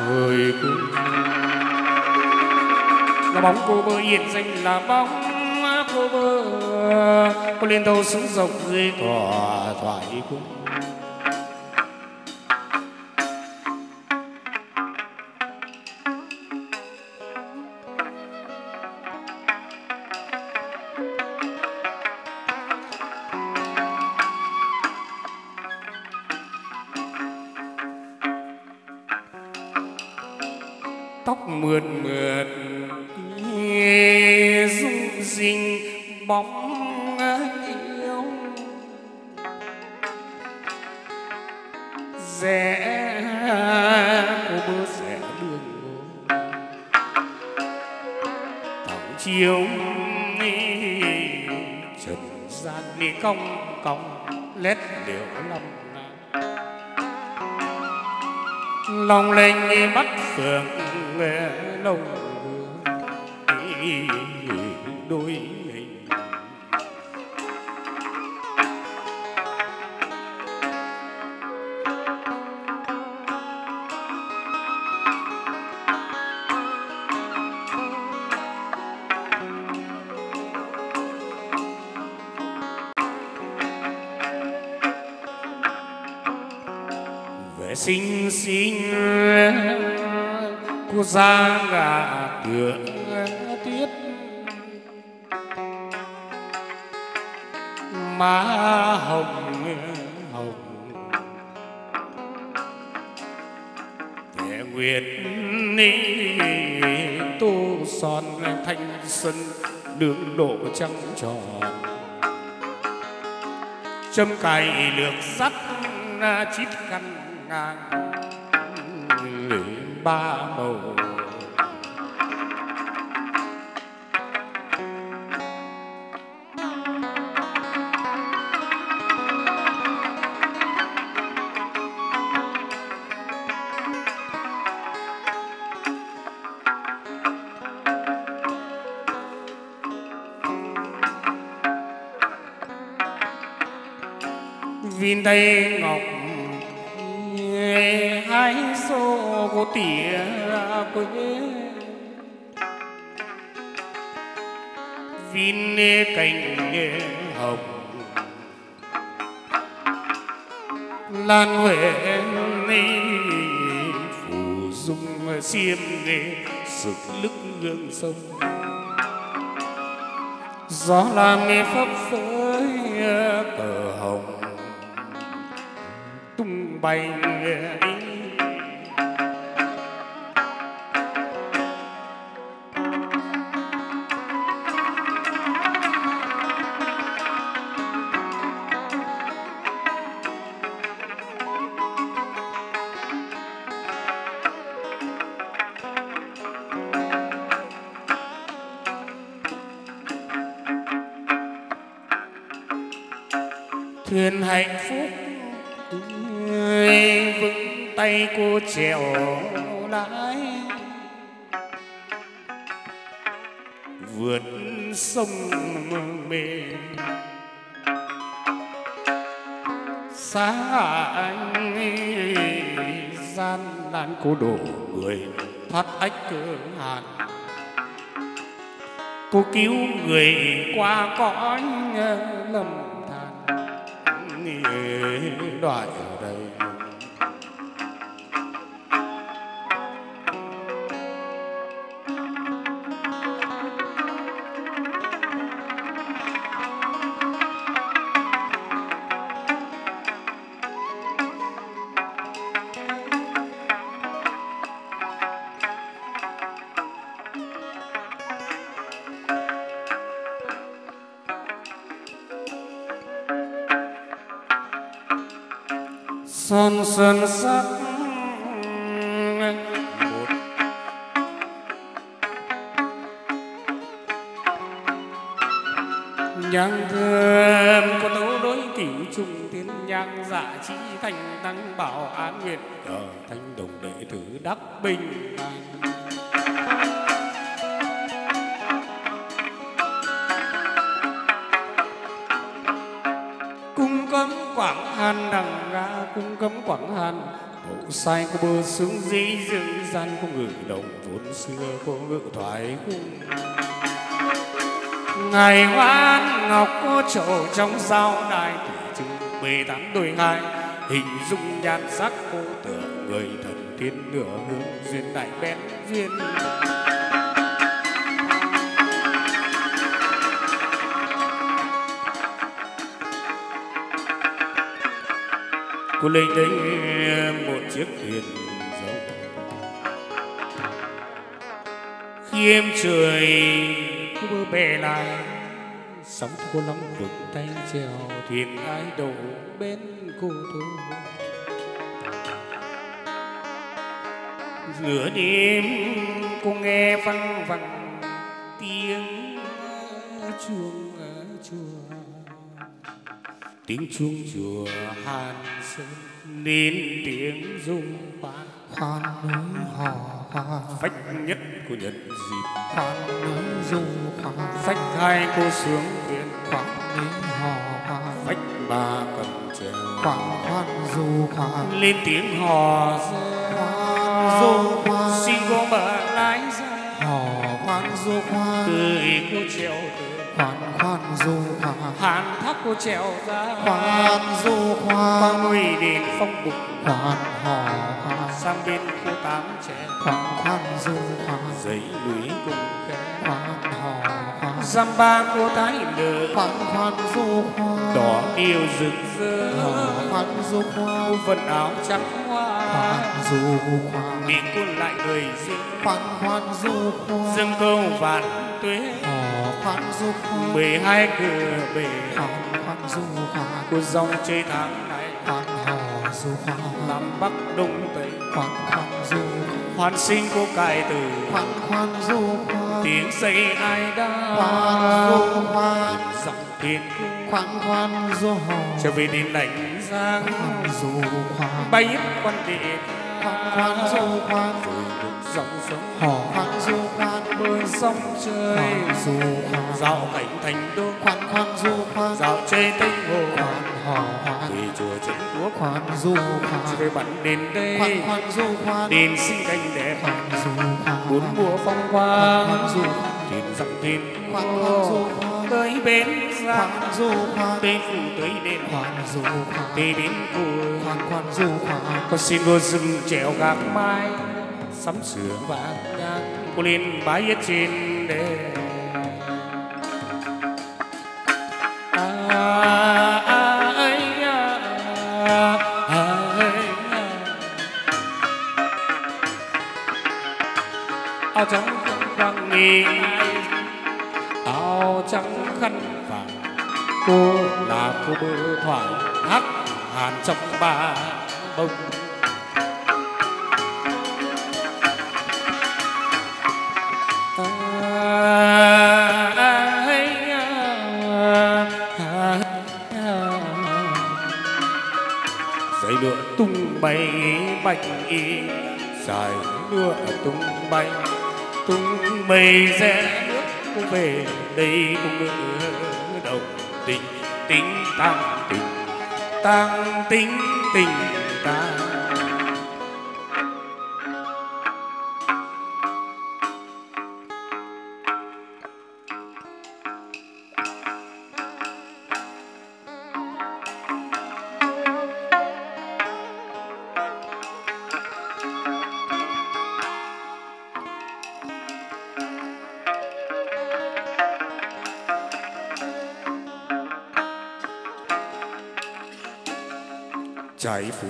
hồi cung. Là bóng cô bơ hiện danh là bóng cô bơ. Cô lên đầu xuống dọc dưới thỏa thoại cung. Cách lét đều lâm lòng lênh mắt phượng lông đôi sinh cô ra gà cửa tuyết má hồng hồng. Vẻ nguyệt ni tô son thanh xuân, đường độ trăng tròn. Châm cài lược sắt, chít khăn ngang ba màu. Viên tay ngọc ai số vô tỉa quê. Vin cành hồng. Lan huệ phủ dung xiêm sực lức gương sông. Gió làm nghe phấp phới cờ hồng. Tung bay cô trèo lái. Vượt sông mê. Xa anh gian nan cô đổ người, thoát ách cơ hàn cô cứu người qua cõi lầm than. Đoại không ngự đồng vốn xưa có ngự thoại cung ngày hoan ngọc có chỗ trong sao đài thủy trưng mười tám đôi hai hình dung nhan sắc cô tưởng người thần tiên nửa hương duyên đại bén duyên. Cô linh tính một chiếc thuyền khi em trời bơ bè lại sóng cô lắm vực tay trèo thuyền ai đổ bên cô thôi giữa đêm cô nghe văng vẳng tiếng chuông chùa. Tiếng chuông chùa hàn sơn nên tiếng rung hoa khoan núi hò phách nhất của nhận dịp. Khoan phách hai cô sướng thuyền khoan phách ba cầm trèo. Khoan khoan lên tiếng hò khoan du xin cô mở lái ra hò khoan du hoa cười cô trèo khoan khoan du hoa hàn thác cô trèo ra. Khoan du qua hoa ngôi đền phong bục. Khoan hò sang bên cô tám trẻ. Khoan khoan du hoa dãy núi cùng khe. Khoan hò hoa dăm ba cô thái lửa khoan khoan du hoa đỏ yêu rực rỡ. Khoan du hoa phần áo trắng hoa. Khoan du hoa bị cuốn lại đời riêng khoan khoan du hoa dâng câu vạn tuế. Khoan du hoa mười hai cửa bể. Khoan khoan du hoa của dòng chơi tháng hò du hoa nam bắc đông tây. Khoan khoan du. Hoàn sinh cô cải từ khoan khoan du khoan. Tiếng xây ai khoan du đã khoan. Dòng thiên khoan khoan du. Hò trở về đêm lạnh giang. Khoan du khoan. Bay quan địa khoan khoan du khoan dòng sống hò khoan du khoan đôi sông chơi khoan du khoan dạo cảnh thành đô. khoan khoan du khoan dạo chơi tây hồ. Khoan hò khoan về chùa trấn quốc. Khoan du khoan về bắn đến đây. Khoan khoan du khoan đền sinh cảnh đẹp khoan du khoan bốn mùa phong khoan quang du thuyền dặm thuyền khoan khoan du khoan tới bến khoan giang du khoan. Tới phủ tới đền khoan du khoan. Tới đến cùi khoan khoan du khoan. Con xin vua rừng trèo gác mai sắm sửa vàng nhang cô lên bái yết trên đền. À, à, ấy, à, à, ấy, à. áo trắng vàng nghỉ áo trắng khăn vàng. Cô là cô bơ thoại hát hàn trong ba bông. Dây lụa tung bay bạch y dài lụa tung bay, tung mây rẽ cũng về đây cũng ngỡ đồng tình tình tăng tình. Tăng tình tình tăng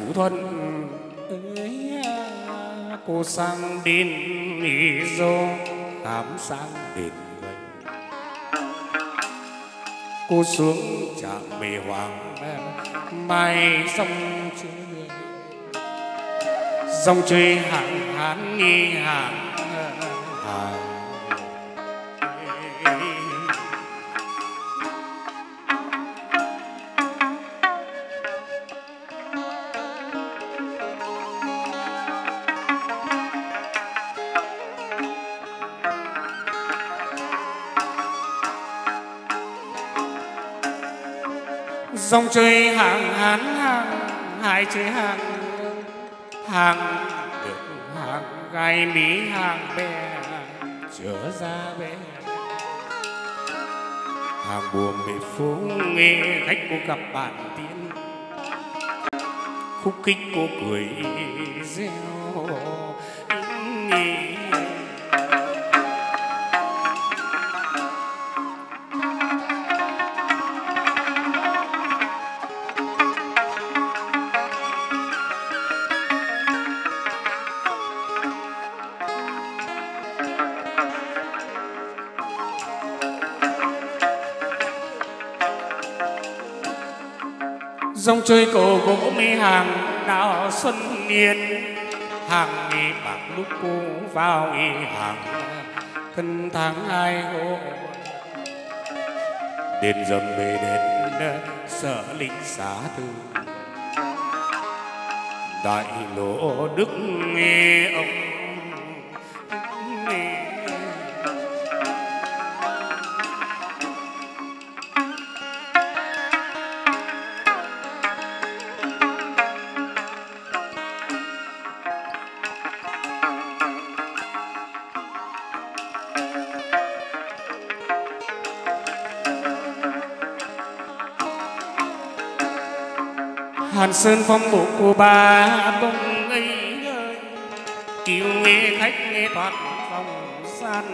phủ thuận. Cô sang đến nghỉ dô khám sang đến vậy cô xuống trạm mì hoàng mai sông chơi dòng chơi hàng hán nghi hàng hàng dòng chơi hàng hán hàng, hai chơi hàng hàng được hàng, gai mỹ hàng bè chữa ra bè. Hàng buồm về phố nghe khách cô gặp bạn tiên, khúc khích cô cười reo. Chơi cổ gỗ mi hàng đào xuân niên. Hàng nghi bạc lúc cô vào y hàng, thân tháng hai hộ đền dầm về đến sở linh xá tư. Đại lộ đức nghe ông sơn phong bộ của bà bông ấy ơi kiều nghe khách nghe thoát phòng gian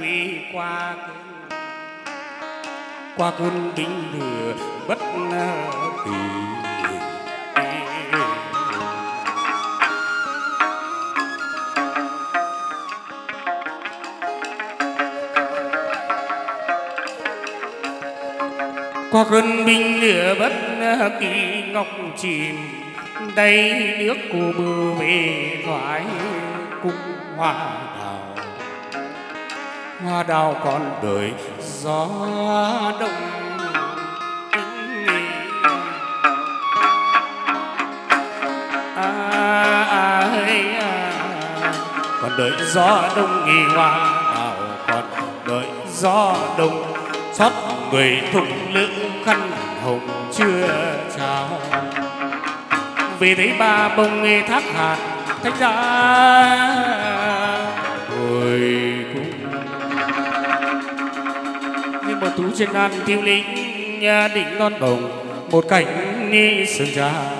quy à, qua cơn qua cơn binh lửa bất kỳ qua cơn binh lửa bất kỳ ngọc chìm. Đây nước của bờ về thoái cung hoa đào. Hoa đào còn đời gió đông à, à, à, còn đợi gió đông nghỉ hoa đào còn đợi gió đông. Xót người thùng lữ khăn hồng chưa chào vì thấy ba bông nghe thác hạt thanh ra hồi cũng như một tú trên an tiêu nhà đỉnh non bồng một cảnh ni sương trà.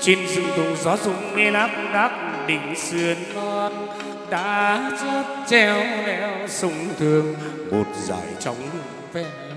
Trên rừng tùng gió rung nghe lác đác đỉnh sườn non. Đã chất treo leo sông thường, một dải trong ve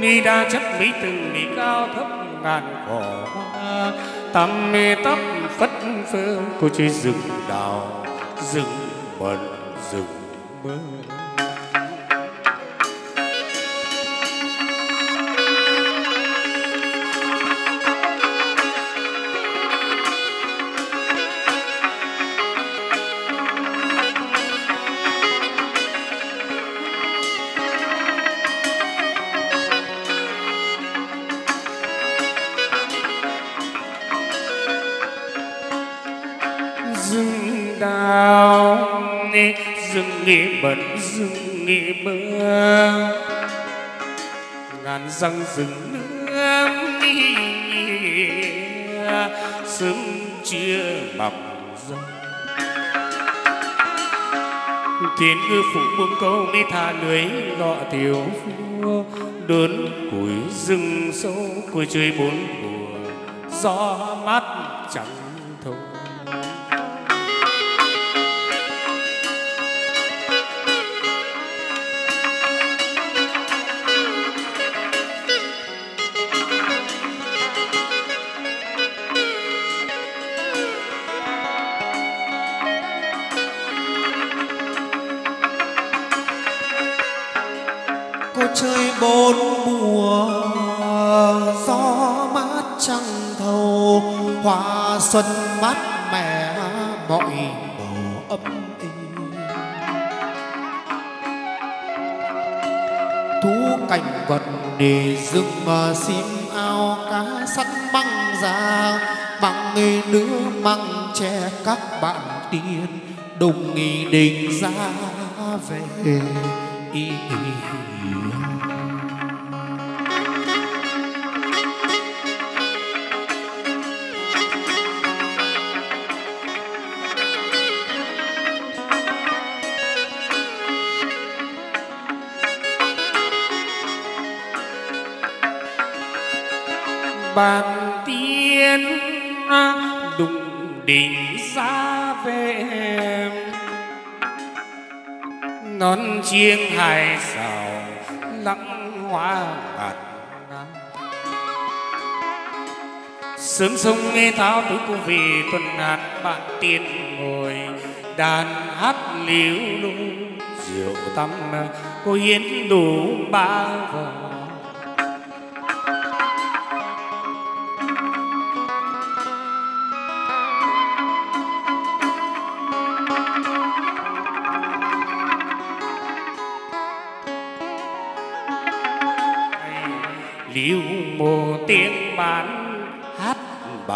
ni đa chất mỹ từng ni cao thấp ngàn cỏ hoa. Tam mê tấp phất phơ, cô chơi rừng đào rừng bận rừng mơ. Dừng nghỉ bận dừng nghỉ mưa ngàn răng rừng nước sớm chia mọc răng thiên ngư phụ buông câu mi thả lưới lọ tiểu vua đớn củi rừng sâu cuối chơi bốn mùa. Gió mát chẳng thấu. Chơi bốn mùa gió mát trăng thâu hoa xuân mát mẻ mọi bầu ấm êm thú cảnh vật để rừng mà sim ao cá sắt măng ra bằng nghề nữ măng tre các bạn tiên đồng nghị định ra về ý, ý, ý. Đùng xa ra về non chiêng hai sào lặng hoa ngạt ngàn sớm sông nghe tháo tứ cô vì tuần hạt bạn tiên ngồi đàn hát liễu lu rượu tắm, cô hiến đủ ba vòng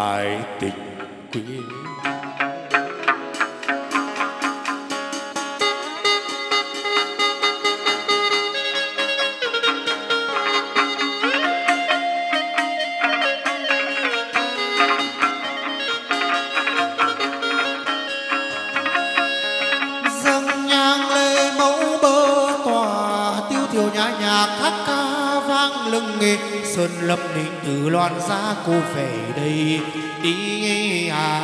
ai tình quý ra cô về đây đi à.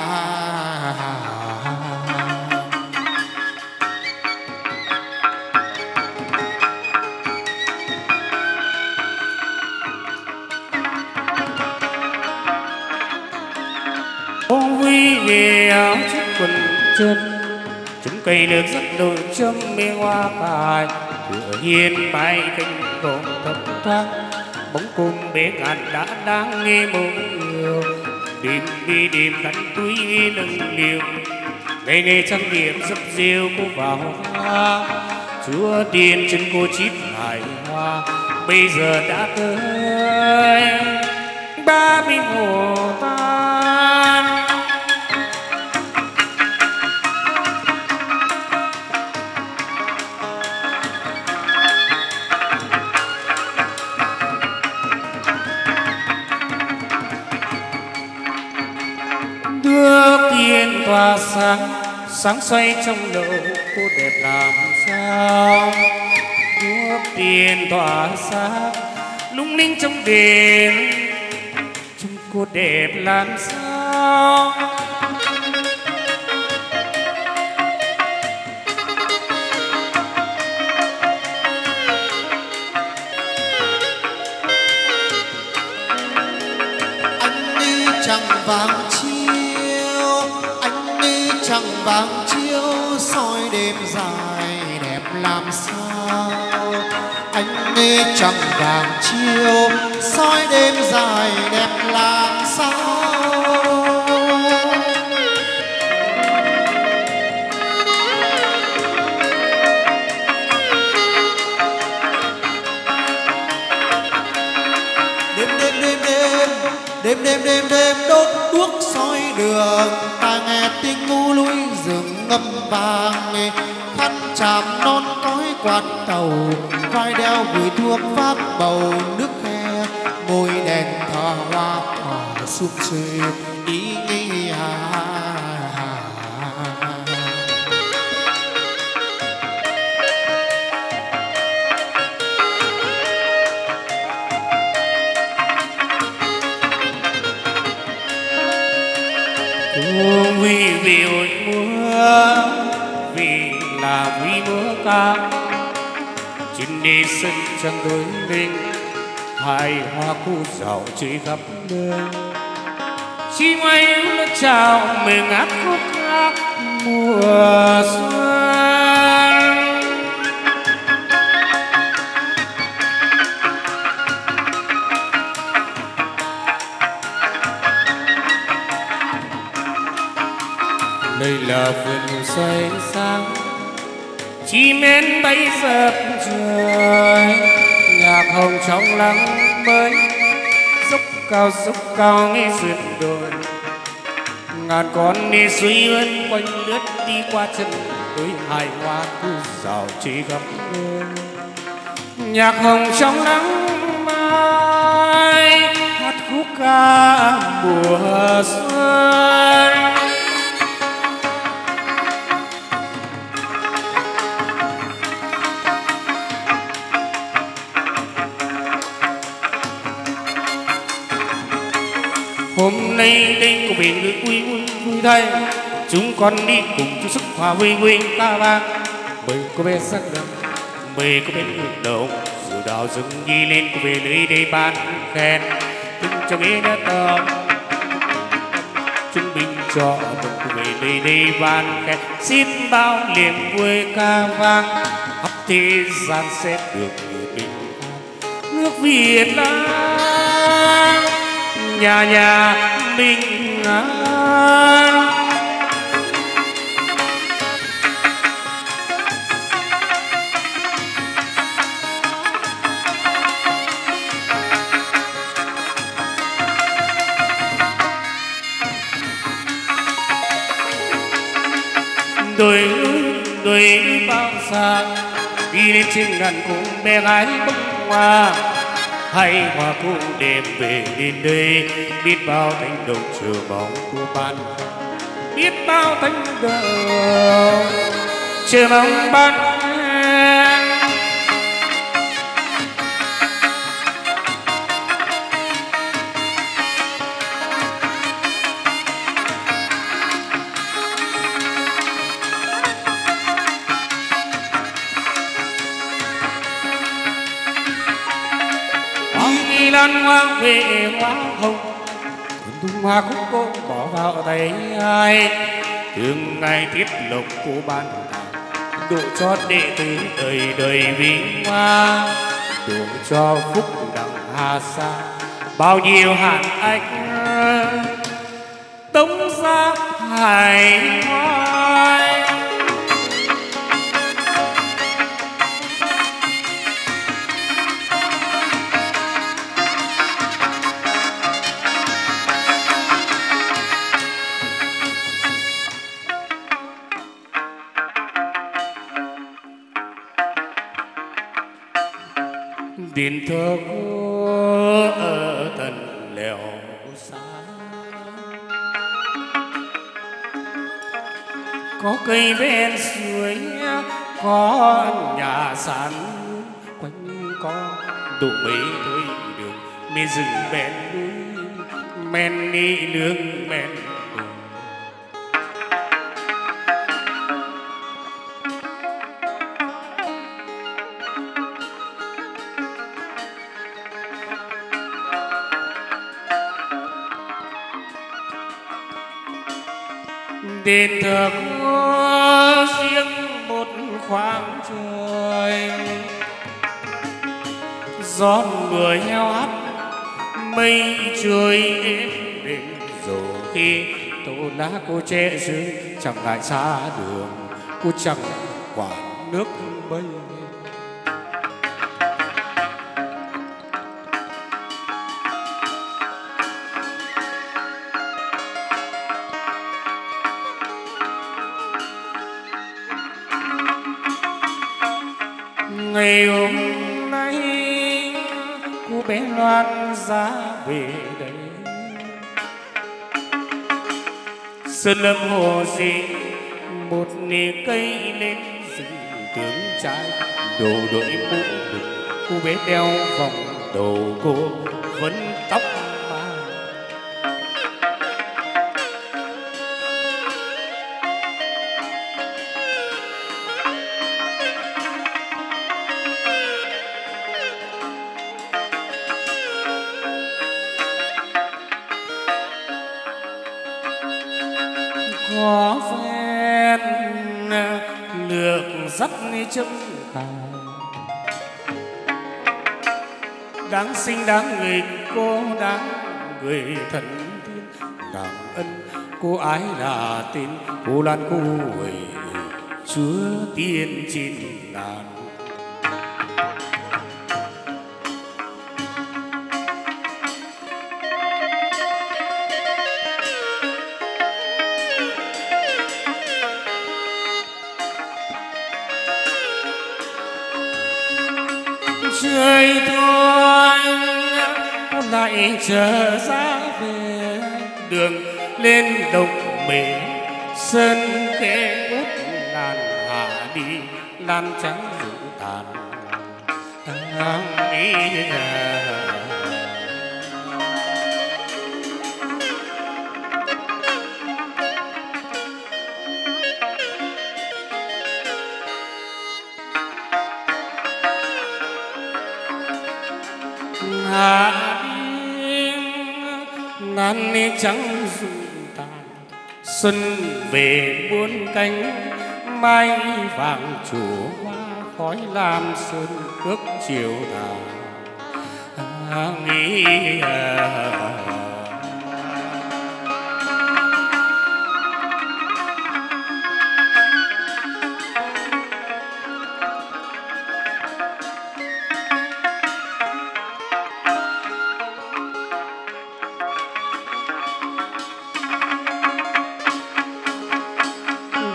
Ông vui về áo chiếc quần chân Chúng cây nước rất đôi châm mê hoa bài, Cửa hiên bay cánh cổng thấp thoáng Bóng cung bế ngàn đã đang nghe mộng yêu Đêm đi đêm cắn túi nâng liều Ngày ngày trăng điểm dập rêu cô vào hoa. Chúa tiên chân cô chít hài hoa. Bây giờ đã tới ba mươi hồ ta. Sáng xoay trong đầu cô đẹp làm sao? Đuốc tiền tỏa sáng, lung linh trong đêm trông cô đẹp làm sao? Giàu chơi khắp nơi chim ấy nó chào mình hát khúc cao dốc cao nghe sườn đồi ngàn con đi suy ơn quanh lướt đi qua chân tới hài hoa cứ rào chỉ gặp nơi nhạc hồng trong nắng mai, hát khúc ca mùa xuân đây về người vui vui vui thay. Chúng con đi cùng chung sức hòa vui vui ca vang mời cô bé sắc gần mời cô bé ngược đầu dù đào rừng đi lên cô về lưới đây ban khen. Từng cho bé đã tầm trung bình cho đồng cô về đầy đầy van khẽ xin bao niềm vui ca vang khắp thế gian sẽ được bình an. Nước Việt Nam nhà nhà bình an đôi đôi bao xa đi lên trên ngàn cùng bé gái bông hoa hay hoa cũng đêm về đến đây, biết bao thanh đồng chờ bóng của ban biết bao thanh đồng chờ bóng ban hoa hồng, hoa hồng tung hoa khúc cô bỏ vào tay ai? Thương ngày tiết lộc của ban độ cho đệ tử đời đời vinh hoa. Độ cho phúc đằng hà sa. Bao nhiêu hạn anh tống ra hải. Gió mưa heo hắt mây trời êm đềm. rồi khi tổ lá cô che rừng chẳng lại xa đường cô chẳng quản nước mây ngày hôm bé loan ra về đây. Sơn lâm hồ gì một nề cây lên rừng tướng trái đồ đội mũ đực cô bé đeo vòng đầu cô. Sinh đáng người cô đáng người thần tiên. Cảm ơn cô ái là tên cô lan cô người chúa tiên trên ngàn cô lại trở ra về. Đường lên đồng bể sơn khe út làn hạ đi lan trắng xuân về muôn cánh, mai vàng chủ hoa khói lam sơn cước chiều tà nghĩ à.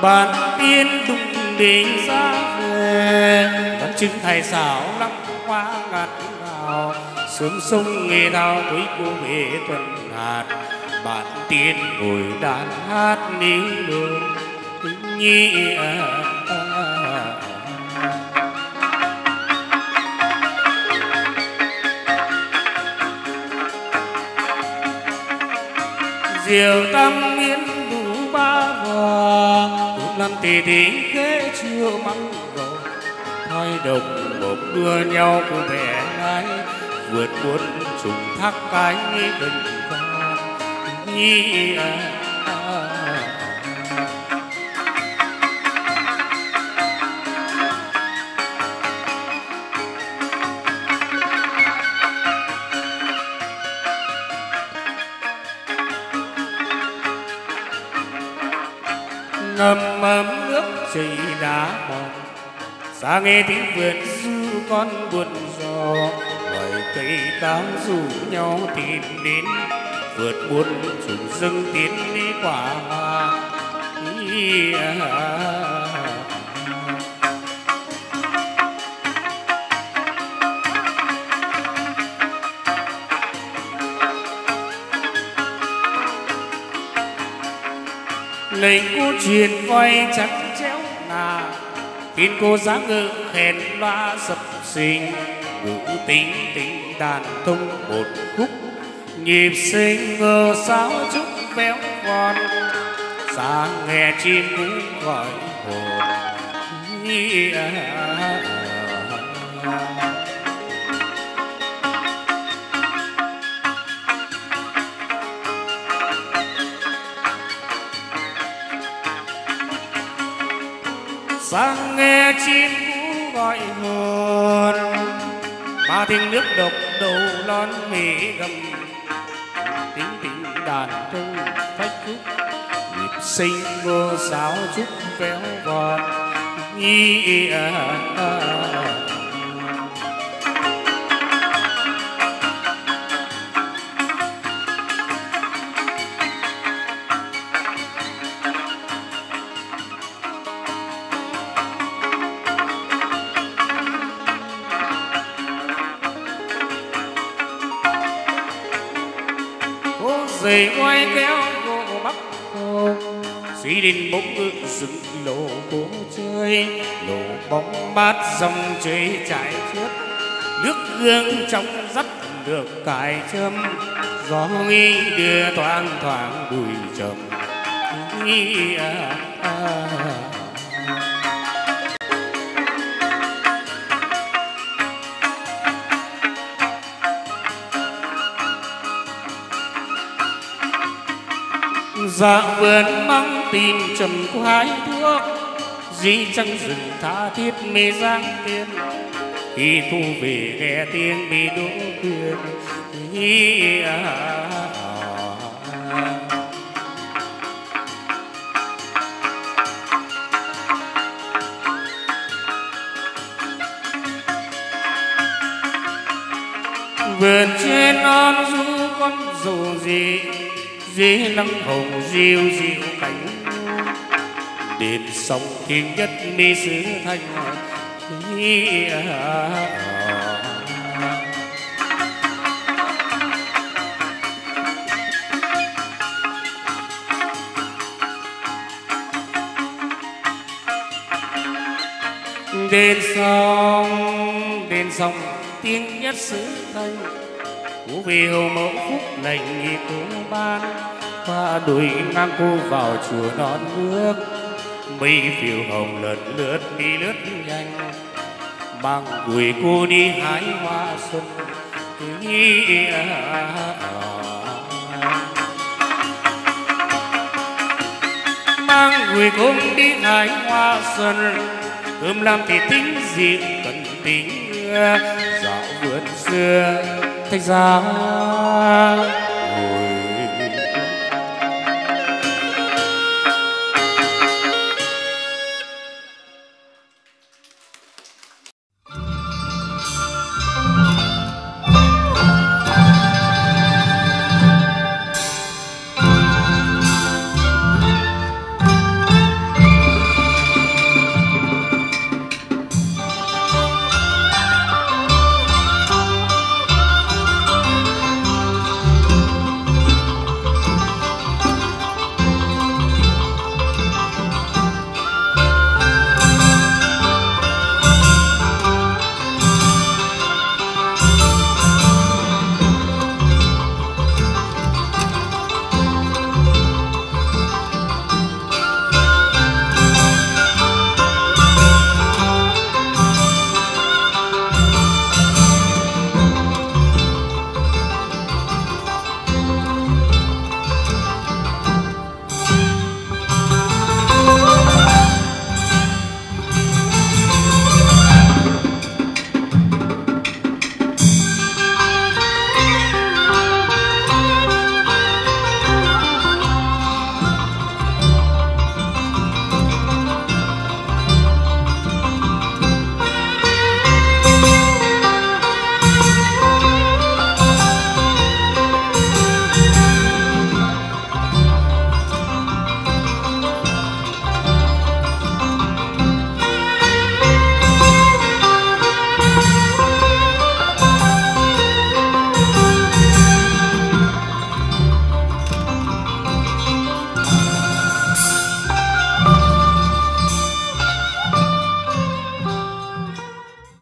Bàn tiên đụng đến ra về vẫn chứng thầy xảo lắm hoa ngạt ngào sướng sông nghề thao cuối cô về tuần hạt bạn tiên ngồi đàn hát níu đường nhi à, à, à. tâm miên vò năm tỷ tỷ ghế chưa mắng rồi. Thôi đồng một đưa nhau của mẹ gái vượt cuốn trùng thác cái gần con nhi à, à, chảy đá mòn. Xa nghe tiếng vườn du con buồn gió ngoài cây cao rủ nhau tìm đến. Vượt buồn trùng rừng tiến đi quả hoa lệnh cô truyền vai trắng tin cô dáng ngự khen loa sập sinh ngữ tính tình đàn thông một khúc. Nhịp sinh ngờ sáo trúc véo con sáng nghe chim cũng gọi hồn. À, sang nghe chim cú gọi hồn. Ba tiếng nước độc đầu lon mì gầm. Tiếng tiếng đàn tung phách khúc. Nhịp sinh vô giáo trúc véo vọt nhi à, à, à. Lên đình bóng ngự dựng lộ cố chơi lộ bóng bát dòng chơi trải trước nước gương trong dắt được cài châm gió nghi đưa thoáng thoáng bụi trầm à, à. dạ vườn mang tìm trầm quái thuốc. Di trăng rừng tha thiết mê giang tiên khi thu về nghe tiếng bị đỗ quyền. Hi à, à. vườn trên non du con dù gì dĩ lăng hồng diêu diệu cảnh đền sông thiên nhất mi sứ thanh à, à, à. đền sông đền sông tiếng nhất sứ thanh Cô vì hầu mẫu phúc lành nghi cô ban. Qua đuổi ngang cô vào chùa non nước. Mây phiêu hồng lần lướt đi lướt nhanh. Mang gửi cô đi hái hoa xuân Ý, à, à, à, mang gửi cô đi hái hoa xuân cơm làm thì tính gì cần tính. Dạo vườn xưa thành ra